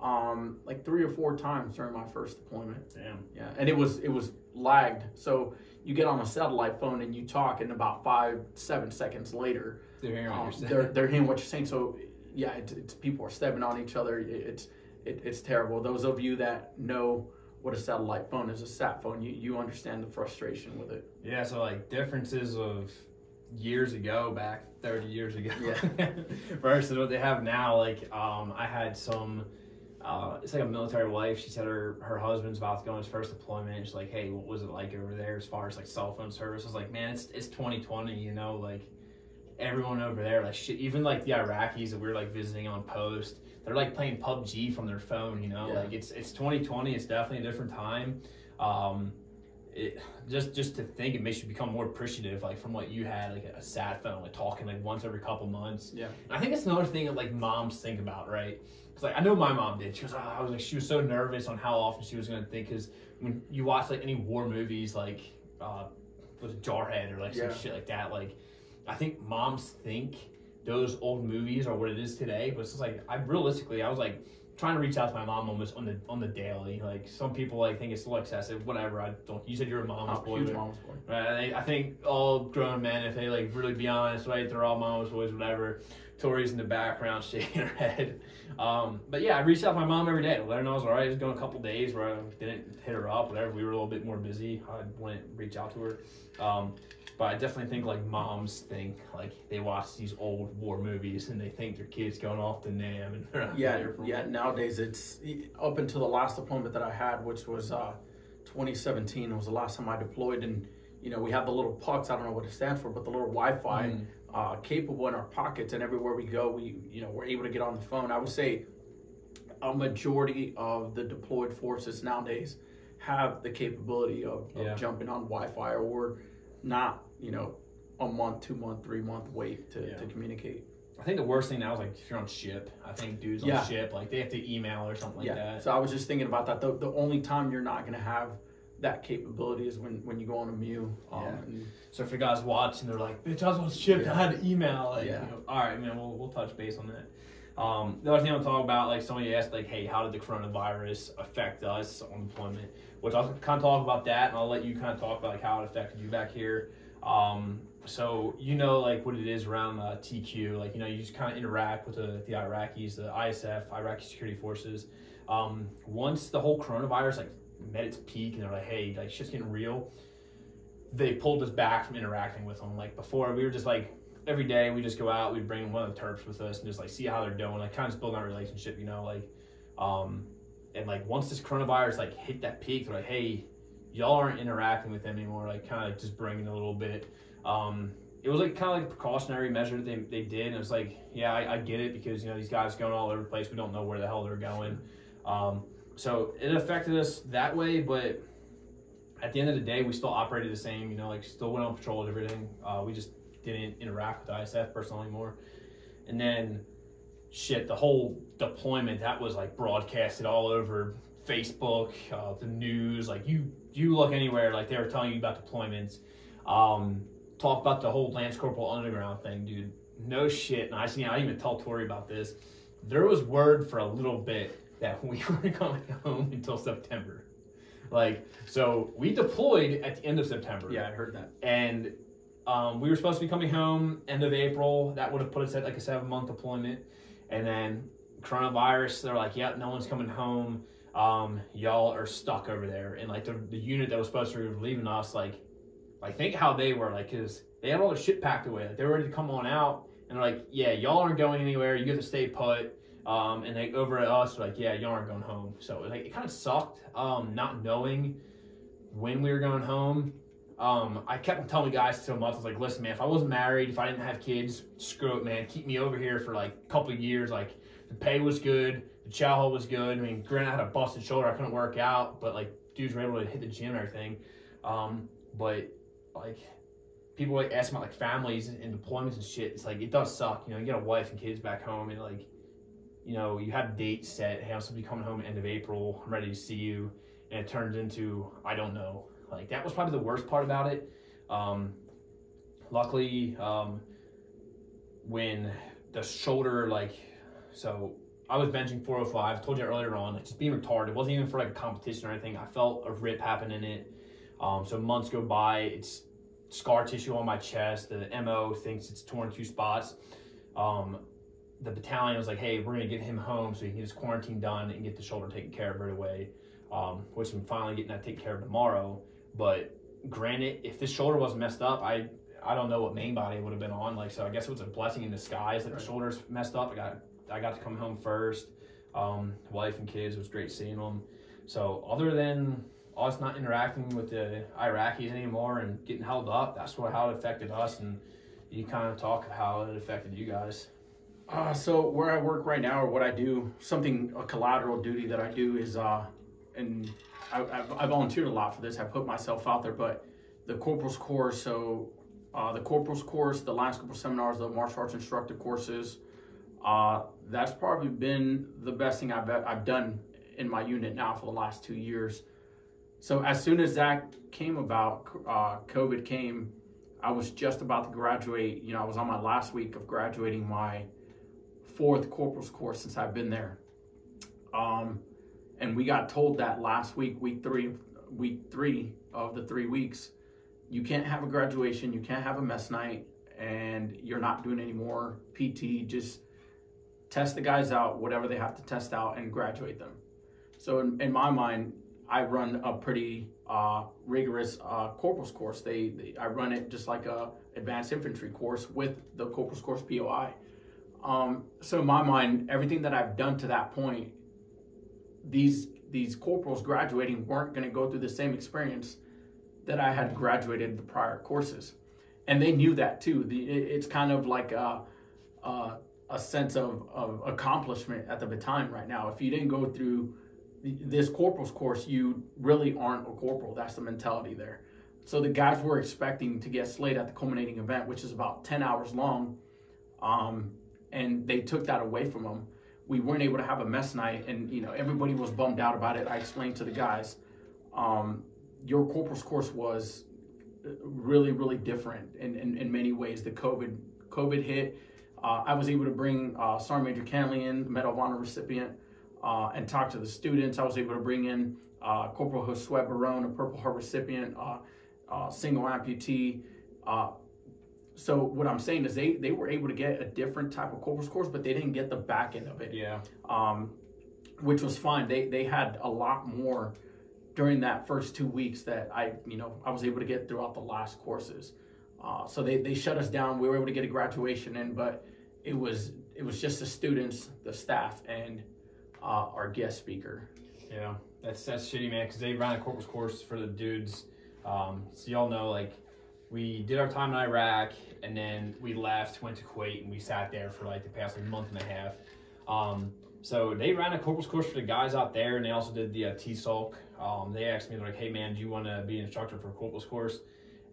um, like three or four times during my first deployment damn yeah and it was it was lagged so you get on a satellite phone and you talk and about five seven seconds later they're hearing what um, you're saying. they're they're hearing what you're saying. So yeah, it's, it's people are stepping on each other. It, it's it, it's terrible. Those of you that know what a satellite phone is, a sat phone, you you understand the frustration with it. Yeah, so like differences of years ago, back 30 years ago, Yeah. (laughs) versus what they have now. Like, um, I had some uh, it's like a military wife. She said her her husband's about to go on his first deployment. She's like, "Hey, what was it like over there as far as like cell phone service?" I was like, "Man, it's it's 2020. You know, like everyone over there, like shit. Even like the Iraqis that we are like visiting on post, they're like playing PUBG from their phone. You know, Yeah. like it's it's 2020. It's definitely a different time. Um, it just just to think it makes you become more appreciative like from what you had like a sat phone like talking like once every couple months Yeah. and i think that's another thing that like moms think about right because like i know my mom did she was oh, i was like she was so nervous on how often she was going to think because when you watch like any war movies like uh was jarhead or like Yeah. some shit like that like i think moms think those old movies are what it is today but it's just like i realistically i was like trying to reach out to my mom almost on the on the daily. Like some people like think it's a little excessive. Whatever. I don't. You said you're a mama's Oh, boy. huge mama's boy. Right. I, I think all grown men, if they like really be honest, right, they're all mom's boys, whatever. Tori's in the background (laughs) shaking her head. Um, but yeah, I reached out to my mom every day to let her know I was all right. It was going a couple days where I didn't hit her up, whatever. We were a little bit more busy. I wouldn't reach out to her. Um, but I definitely think like moms think like they watch these old war movies and they think their kids going off to Nam and Yeah, yeah. Nowadays, it's up until the last deployment that I had, which was uh, 2017. Was the last time I deployed, and you know we have the little pucks. I don't know what it stands for, but the little Wi-Fi Mm. uh, capable in our pockets, and everywhere we go, we you know we're able to get on the phone. I would say a majority of the deployed forces nowadays have the capability of, of Yeah. jumping on Wi-Fi, or not you know a month, two month, three month wait to, Yeah. to communicate. I think the worst thing now is like if you're on ship. I think dudes Yeah. on ship like they have to email or something like that. So I was just thinking about that. The, the only time you're not going to have that capability is when, when you go on a MEU. Um, Yeah. and- So if you guys watching, they're like, "Bitch, I was on ship. Yeah. I had to email." Like, Yeah. you know, all right, man. We'll we'll touch base on that. Um, the other thing I'm talking about, like somebody asked, like, "Hey, how did the coronavirus affect us on deployment?" Which I'll kind of talk about that, and I'll let you kind of talk about like how it affected you back here. Um, so you know, like what it is around uh, TQ. Like you know, you just kind of interact with the, the Iraqis, the ISF, Iraqi Security Forces. Um, once the whole coronavirus like met its peak, and they're like, "Hey, like shit's getting real." they pulled us back from interacting with them. Like before, we were just like every day we just go out, we'd bring one of the Terps with us and just like see how they're doing, like kind of just build our relationship, you know, like um and like once this coronavirus like hit that peak, they're like, hey, y'all aren't interacting with them anymore, like kind of just bringing a little bit. Um it was like kind of like a precautionary measure that they, they did, and it was like, yeah, I, I get it because you know these guys going all over the place. We don't know where the hell they're going, um, so it affected us that way. But at the end of the day, we still operated the same. You know, like still went on patrol and everything. Uh, we just didn't interact with ISF personnel more. And then, shit, the whole deployment that was like broadcasted all over Facebook, uh, the news. Like you, you look anywhere, like they were telling you about deployments. Um, talk about the whole Lance Corporal Underground thing, dude. No shit. And I, you know, I didn't even tell Tori about this. There was word for a little bit that we (laughs) were coming home until September. Like, so we deployed at the end of September. yeah, I heard that. And um, we were supposed to be coming home end of April. That would have put us at like a seven month deployment. And then coronavirus, they're like, yep, no one's coming home. Um, y'all are stuck over there. And like the, the unit that was supposed to be leaving us, like, like think how they were, like, cause they had all their shit packed away. Like, they were ready to come on out. And like, yeah, y'all aren't going anywhere. You get to stay put. Um, and they over at us, like, yeah, y'all aren't going home. So like, it kind of sucked, um, not knowing when we were going home. Um, I kept telling the guys a month. I was like, listen, man, if I wasn't married, if I didn't have kids, screw it, man. Keep me over here for like a couple years. Like the pay was good, the chow was good. I mean, granted, I had a busted shoulder, I couldn't work out, but like dudes were able to hit the gym and everything. Um, but like people like ask about like families and, and deployments and shit. It's like it does suck. You know, you got a wife and kids back home, and like you know, you had a date set. Hey, I'm supposed to be coming home end of April. I'm ready to see you, and it turns into I don't know. Like that was probably the worst part about it. Um, luckily, um, when the shoulder like, so I was benching 405. I told you earlier on, like just being retarded. It wasn't even for like a competition or anything. I felt a rip happen in it. Um, so months go by. It's scar tissue on my chest. The MO thinks it's torn two spots. Um, the battalion was like, "Hey, we're gonna get him home so he can get his quarantine done and get the shoulder taken care of right away." Um, which I'm finally getting that taken care of tomorrow. But granted, if this shoulder wasn't messed up, I I don't know what main body it would have been on. Like, so I guess it was a blessing in disguise that Right. the shoulder's messed up. I got I got to come home first. um, wife and kids. It was great seeing them. So other than us not interacting with the Iraqis anymore and getting held up, that's what how it affected us. And you kind of talk how it affected you guys. Uh, so where I work right now, or what I do, something a collateral duty that I do is, uh, and I, I've, I volunteered a lot for this. I put myself out there, but the corporal's course. So uh, the corporal's course, the last couple seminars, the martial arts instructor courses. Uh, that's probably been the best thing I've I've done in my unit now for the last two years. So as soon as that came about, uh, COVID came. I was just about to graduate. You know, I was on my last week of graduating my fourth corporal's course since I've been there. Um, and we got told that last week, week three, week three of the three weeks, you can't have a graduation, you can't have a mess night, and you're not doing any more PT. Just test the guys out, whatever they have to test out, and graduate them. So in, in my mind, I run a pretty uh, rigorous uh, corporal's course. They, they, I run it just like a advanced infantry course with the corporal's course POI. Um, so in my mind, everything that I've done to that point, these these corporals graduating weren't going to go through the same experience that I had graduated the prior courses, and they knew that too. The, it, it's kind of like a, a, a sense of, of accomplishment at the time right now. If you didn't go through this corporal's course, you really aren't a corporal. That's the mentality there. So the guys were expecting to get slayed at the culminating event, which is about ten hours long. Um, and they took that away from them. We weren't able to have a mess night, and you know everybody was bummed out about it. I explained to the guys, um, your corporal's course was really, really different in, in, in many ways. The COVID COVID hit. Uh, I was able to bring uh, Sergeant Major Canley in, Medal of Honor recipient, uh, and talk to the students. I was able to bring in uh, Corporal Josue Barone, a Purple Heart recipient, uh, uh, single amputee, so what I'm saying is they they were able to get a different type of corporal's course, but they didn't get the back end of it. Yeah. Um, which was fine. They they had a lot more during that first two weeks that I you know I was able to get throughout the last courses. Uh, so they they shut us down. We were able to get a graduation in, but it was it was just the students, the staff, and uh, our guest speaker. Yeah, that's that's shitty, man. Because they ran a corporal's course for the dudes. Um, so y'all know like we did our time in Iraq, and then we left, went to Kuwait, and we sat there for like the past like month and a half. Um, so they ran a corporal's course for the guys out there, and they also did the uh, TSULC. Um, they asked me like, "Hey man, do you want to be an instructor for a corporal's course?"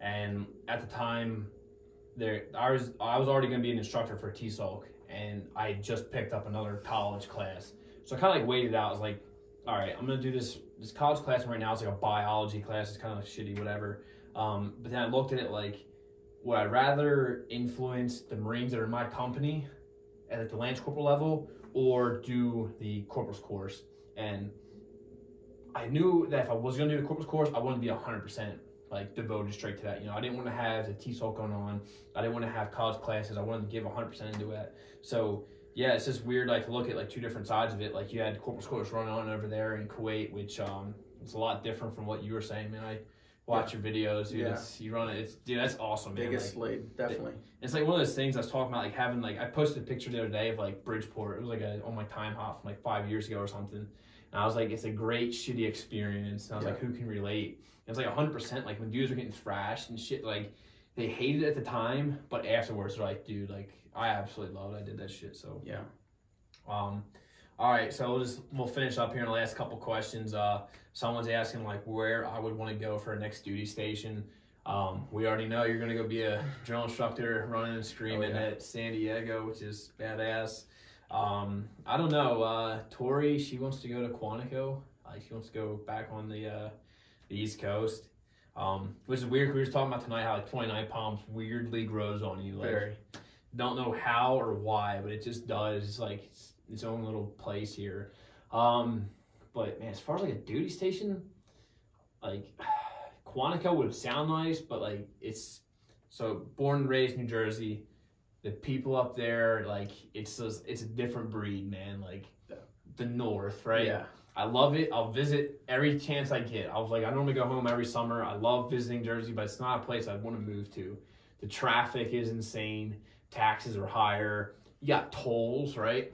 And at the time, there I was I was already going to be an instructor for TSULC, and I just picked up another college class. So I kind of like waited out. I was like, "All right, I'm to do this this college class right now. It's like a biology class. It's kind of like shitty, whatever." Um, but then I looked at it like, would I rather influence the Marines that are in my company at the Lance Corporal level or do the Corporal's course? And I knew that if I was going to do the Corporal's course, I wanted to be 100% like devoted straight to that. You know, I didn't want to have the TSULC going on. I didn't want to have college classes. I wanted to give 100% into it. So, yeah, it's just weird like to look at like two different sides of it. Like you had Corporal's course running on over there in Kuwait, which um, it's a lot different from what you were saying, man. I watch your videos, dude. Yeah. It's, you run it. It's dude, that's awesome, man. Biggest Like, slate, definitely. it's like one of those things I was talking about, like having like I posted a picture the other day of like Bridgeport. It was like a on my time hop from like five years ago or something. And I was like, it's a great shitty experience. And I was Yeah. like, who can relate? And it's like hundred percent. Like when dudes are getting thrashed and shit, like they hated it at the time, but afterwards they're like, dude, like I absolutely loved. it. I did that shit. So Yeah. um, all right, so we'll just we'll finish up here in the last couple questions. Uh, someone's asking like where I would want to go for a next duty station. Um, we already know you're gonna go be a drill instructor, running and screaming Oh, yeah. at San Diego, which is badass. Um, I don't know. Uh, Tori, she wants to go to Quantico. Like she wants to go back on the uh, the East Coast. Um, which is weird. We were talking about tonight how like 29 palms weirdly grows on you. Like, Very. don't know how or why, but it just does. It's like it's its own little place here. Um, but man, as far as like a duty station, like (sighs) Quantico would sound nice, but like it's so born and raised New Jersey. The people up there, like it's just, it's a different breed, man. Like the North, right? Yeah. I love it. I'll visit every chance I get. I was like, I normally go home every summer. I love visiting Jersey, but it's not a place I'd want to move to. The traffic is insane. Taxes are higher. You got tolls, right?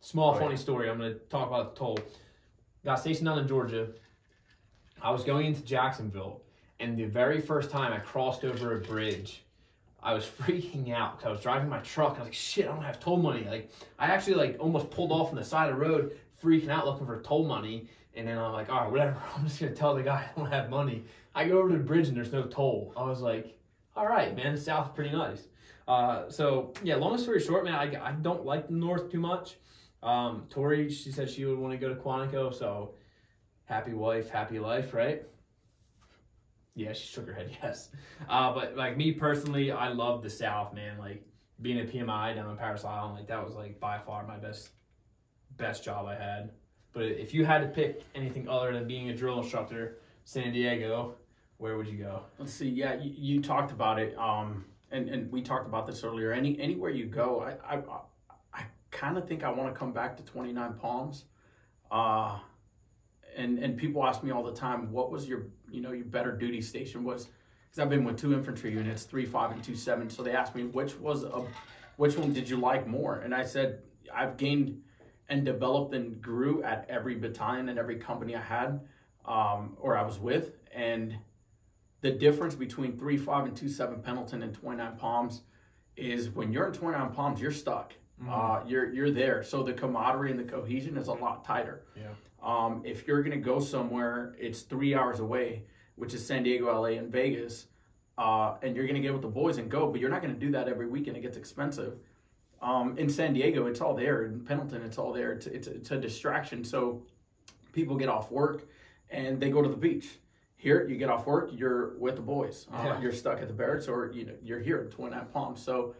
Small Oh, funny yeah. story. I'm going to talk about the toll. Got stationed down in Georgia. I was going into Jacksonville, and the very first time I crossed over a bridge, I was (laughs) freaking out because I was driving my truck. I was like, "Shit, I don't have toll money." Like, I actually like almost pulled off on the side of the road, freaking out, looking for toll money. And then I'm like, "All right, whatever. (laughs) I'm just gonna tell the guy I don't have money." I go over to the bridge and there's no toll. I was like, "All right, man, the South's pretty nice." Uh, so yeah, long story short, man, I, I don't like the North too much. Um, Tori, she said she would want to go to Quantico, so happy wife, happy life, right? Yeah, she shook her head, (laughs) yes. Uh, but like me personally, I love the South, man. Like being a PMI down in Parris Island, like that was like by far my best best job I had. But if you had to pick anything other than being a drill instructor, San Diego, where would you go? Let's see. Yeah, you, you talked about it, um, and and we talked about this earlier. Any anywhere you go, I I, I kind of think I want to come back to Twenty Nine Palms. Uh, and and people ask me all the time, what was your you know your better duty station was? Because I've been with two infantry units, three five and two seven. So they asked me which was a, which one did you like more? And I said I've gained and developed and grew at every battalion and every company I had um, or I was with, and the difference between three five and two seven Pendleton and twenty nine Palms is when you're in twenty nine Palms, you're stuck. Uh, you're you're there, so the camaraderie and the cohesion is a lot tighter. Yeah. Um, if you're gonna go somewhere, it's three hours away, which is San Diego, LA, and Vegas, uh, and you're gonna get with the boys and go, but you're not gonna do that every weekend. It gets expensive. Um, in San Diego, it's all there. In Pendleton, it's all there. It's, it's, it's a distraction. So people get off work and they go to the beach. Here, you get off work, you're with the boys. Uh, Yeah. You're stuck at the barracks, or you know, you're here at Twin Nine Palms. So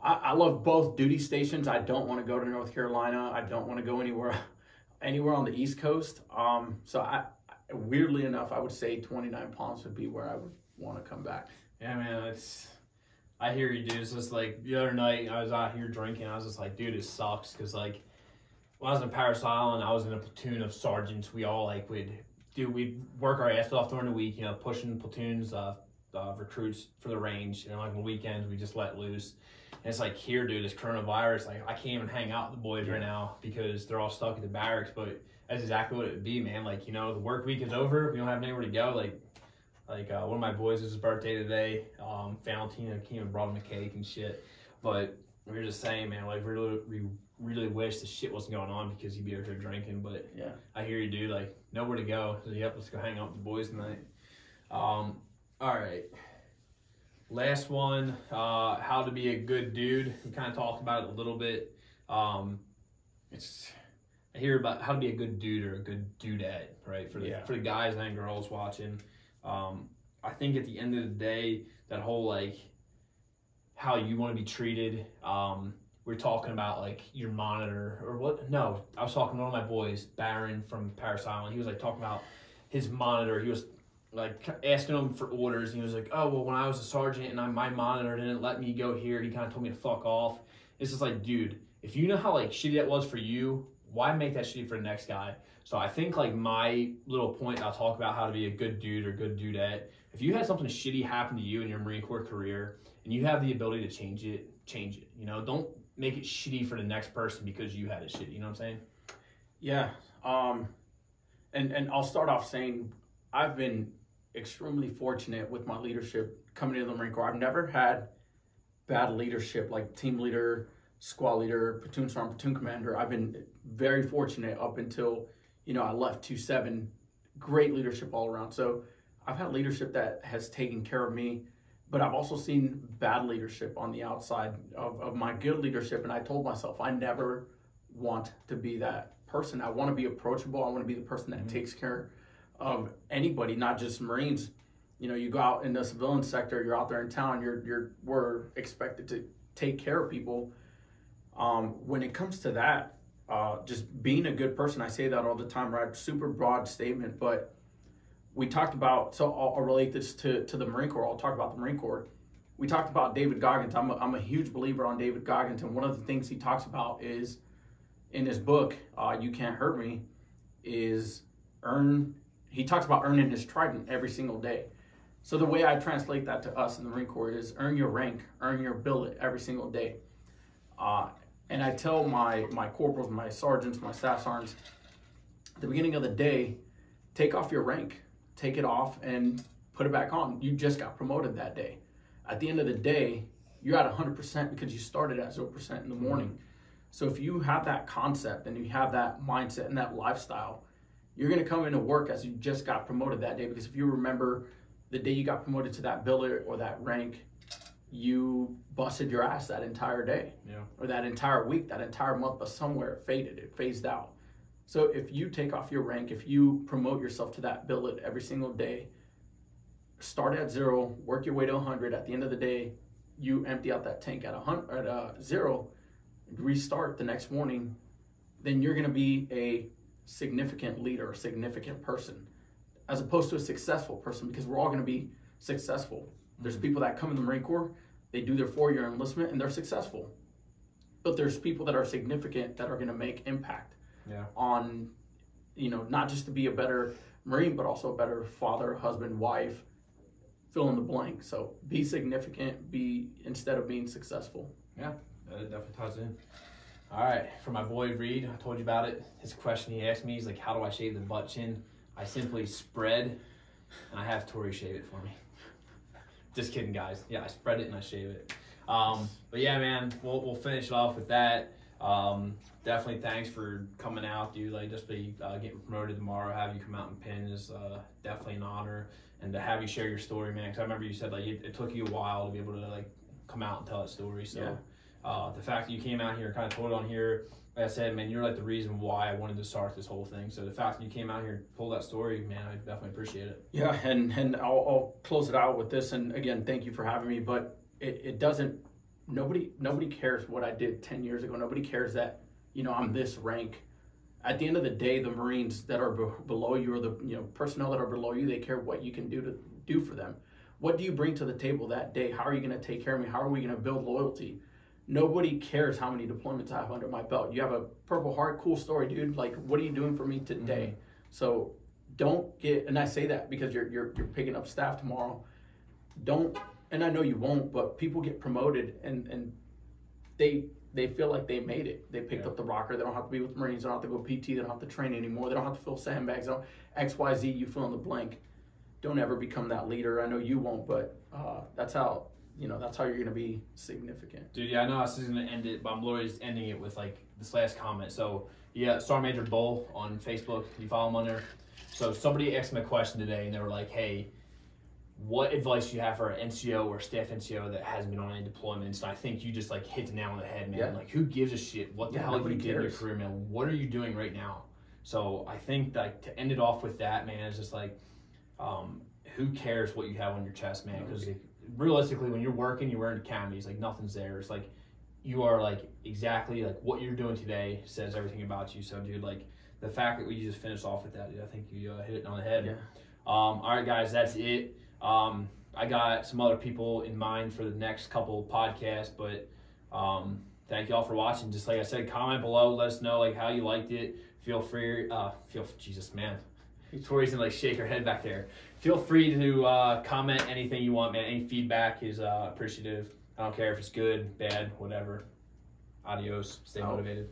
I, I love both duty stations. I don't want to go to North Carolina. I don't want to go anywhere, (laughs) anywhere on the East Coast. Um, so I- weirdly enough, I would say 29 Palms would be where I would want to come back. Yeah, man, it's. I hear you, dude. It's just like the other night I was out here drinking. I was just like, dude, it sucks because like when I was in Parris Island, I was in a platoon of sergeants. We all like would do we'd work our ass off during the week, you know, pushing platoons, uh, uh, recruits for the range. And like on weekends, we just let loose. And it's like here, dude, this coronavirus, like I can't even hang out with the boys right now because they're all stuck at the barracks. But that's exactly what it would be, man. Like you know, the work week is over. We don't have anywhere to go. Like like uh, one of my boys, it was his birthday today. Um, Valentina came and brought him a cake and shit. But we were just saying, man, like really, we really wish the shit wasn't going on because you'd be over here drinking. But Yeah. I hear you, dude. Like nowhere to go. So yep, let's go hang out with the boys tonight. Um, all right. Last one, uh, how to be a good dude. We kind of talked about it a little bit. Um, it's I hear about how to be a good dude or a good dudette, right? For the Yeah. for the guys and girls watching. Um, I think at the end of the day, that whole like how you want to be treated. Um, we're talking about like your monitor or what? No, I was talking to one of my boys, Baron from Parris Island. He was like talking about his monitor. He was like asking him for orders. And he was like, "Oh well, when I was a sergeant and I, my monitor didn't let me go here, he kind of told me to fuck off." It's just like, dude, if you know how like shitty that was for you, why make that shitty for the next guy? So I think like my little point, I'll talk about how to be a good dude or good dudette. If you had something shitty happen to you in your Marine Corps career and you have the ability to change it, change it. You know, don't make it shitty for the next person because you had it shitty. You know what I'm saying? Yeah. Um, and and I'll start off saying I've been extremely fortunate with my leadership coming into the Marine Corps. I've never had bad leadership like team leader, squad leader, platoon sergeant, platoon commander. I've been very fortunate up until you know I left two seven. Great leadership all around. So I've had leadership that has taken care of me, but I've also seen bad leadership on the outside of, of my good leadership. And I told myself I never want to be that person. I want to be approachable. I want to be the person that mm-hmm. takes care of anybody, not just Marines. You know, you go out in the civilian sector, you're out there in town, you're you're we're expected to take care of people. Um, when it comes to that, uh, just being a good person, I say that all the time, right? Super broad statement, but we talked about. So I'll, I'll relate this to to the Marine Corps. I'll talk about the Marine Corps. We talked about David Goggins. I'm a, I'm a huge believer on David Goggins, and one of the things he talks about is in his book, uh, "You Can't Hurt Me," is earn. He talks about earning his trident every single day. So the way I translate that to us in the Marine Corps is earn your rank, earn your billet every single day. Uh, And I tell my my corporals, my sergeants, my staff sergeants, at the beginning of the day, take off your rank, take it off, and put it back on. You just got promoted that day. At the end of the day, you're at 100% because you started at 0% in the mm-hmm. morning. So if you have that concept and you have that mindset and that lifestyle, you're going to come into work as you just got promoted that day because if you remember the day you got promoted to that billet or that rank, you busted your ass that entire day. Yeah. Or that entire week, that entire month, but somewhere it faded, it phased out. So if you take off your rank, if you promote yourself to that billet every single day, start at zero, work your way to 100. At the end of the day, you empty out that tank at a hundred, at a zero, restart the next morning. Then you're going to be a significant leader, a significant person, as opposed to a successful person, because we're all going to be successful. There's mm-hmm. people that come in the Marine Corps, they do their four-year enlistment, and they're successful. But there's people that are significant that are going to make impact Yeah. on, you know, not just to be a better Marine, but also a better father, husband, wife, fill in the blank. So be significant, be instead of being successful. Yeah, that definitely ties in. All right, for my boy Reed, I told you about it. His question he asked me is like, "How do I shave the butt chin?" I simply spread, and I have Tori shave it for me. Just kidding, guys. Yeah, I spread it and I shave it. Um, but yeah, man, we'll we'll finish it off with that. Um, definitely thanks for coming out, dude. Like, just be uh, getting promoted tomorrow. Have you come out and pin is uh, definitely an honor, and to have you share your story, man. Because I remember you said like it, it took you a while to be able to like come out and tell that story. So. Yeah. Uh, the fact that you came out here and kind of told it on here, like I said, man, you're like the reason why I wanted to start this whole thing. So the fact that you came out here and told that story, man, I definitely appreciate it. Yeah, and and I'll, I'll close it out with this. And again, thank you for having me. But it, it doesn't. Nobody nobody cares what I did ten years ago. Nobody cares that you know I'm mm-hmm. this rank. At the end of the day, the Marines that are be- below you or the you know personnel that are below you, they care what you can do to do for them. What do you bring to the table that day? How are you going to take care of me? How are we going to build loyalty? Nobody cares how many deployments I have under my belt. You have a Purple Heart, cool story, dude. Like, what are you doing for me today? So don't get and I say that because you're you're you're picking up staff tomorrow. Don't and I know you won't, but people get promoted and and they they feel like they made it. They picked Yeah. up the rocker. They don't have to be with Marines. They don't have to go PT. They don't have to train anymore. They don't have to fill sandbags. They don't, X Y Z. You fill in the blank. Don't ever become that leader. I know you won't, but uh, that's how you know that's how you're gonna be significant. Dude, yeah, I know I was just gonna end it, but I'm literally just ending it with like this last comment. So yeah, Star Major Bull on Facebook. You follow him on there. So somebody asked me a question today, and they were like, "Hey, what advice do you have for an NCO or staff NCO that hasn't been on any deployments?" And I think you just like hit the nail on the head, man. Yeah. Like, who gives a shit what the Yeah, hell you did in your career, man? What are you doing right now? So I think like to end it off with that, man, is just like, um, who cares what you have on your chest, man? Because realistically, when you're working, you're wearing academies, like nothing's there. It's like you are like exactly like what you're doing today says everything about you. So, dude, like the fact that we just finished off with that, dude, I think you uh, hit it on the head. Yeah. Um, all right, guys, that's it. Um, I got some other people in mind for the next couple podcasts, but um, thank y'all for watching. Just like I said, comment below, let us know like how you liked it. Feel free, uh, feel Jesus, man. (laughs) Tori's gonna like shake her head back there. Feel free to uh, comment anything you want, man. Any feedback is uh, appreciative. I don't care if it's good, bad, whatever. Adios. Stay motivated.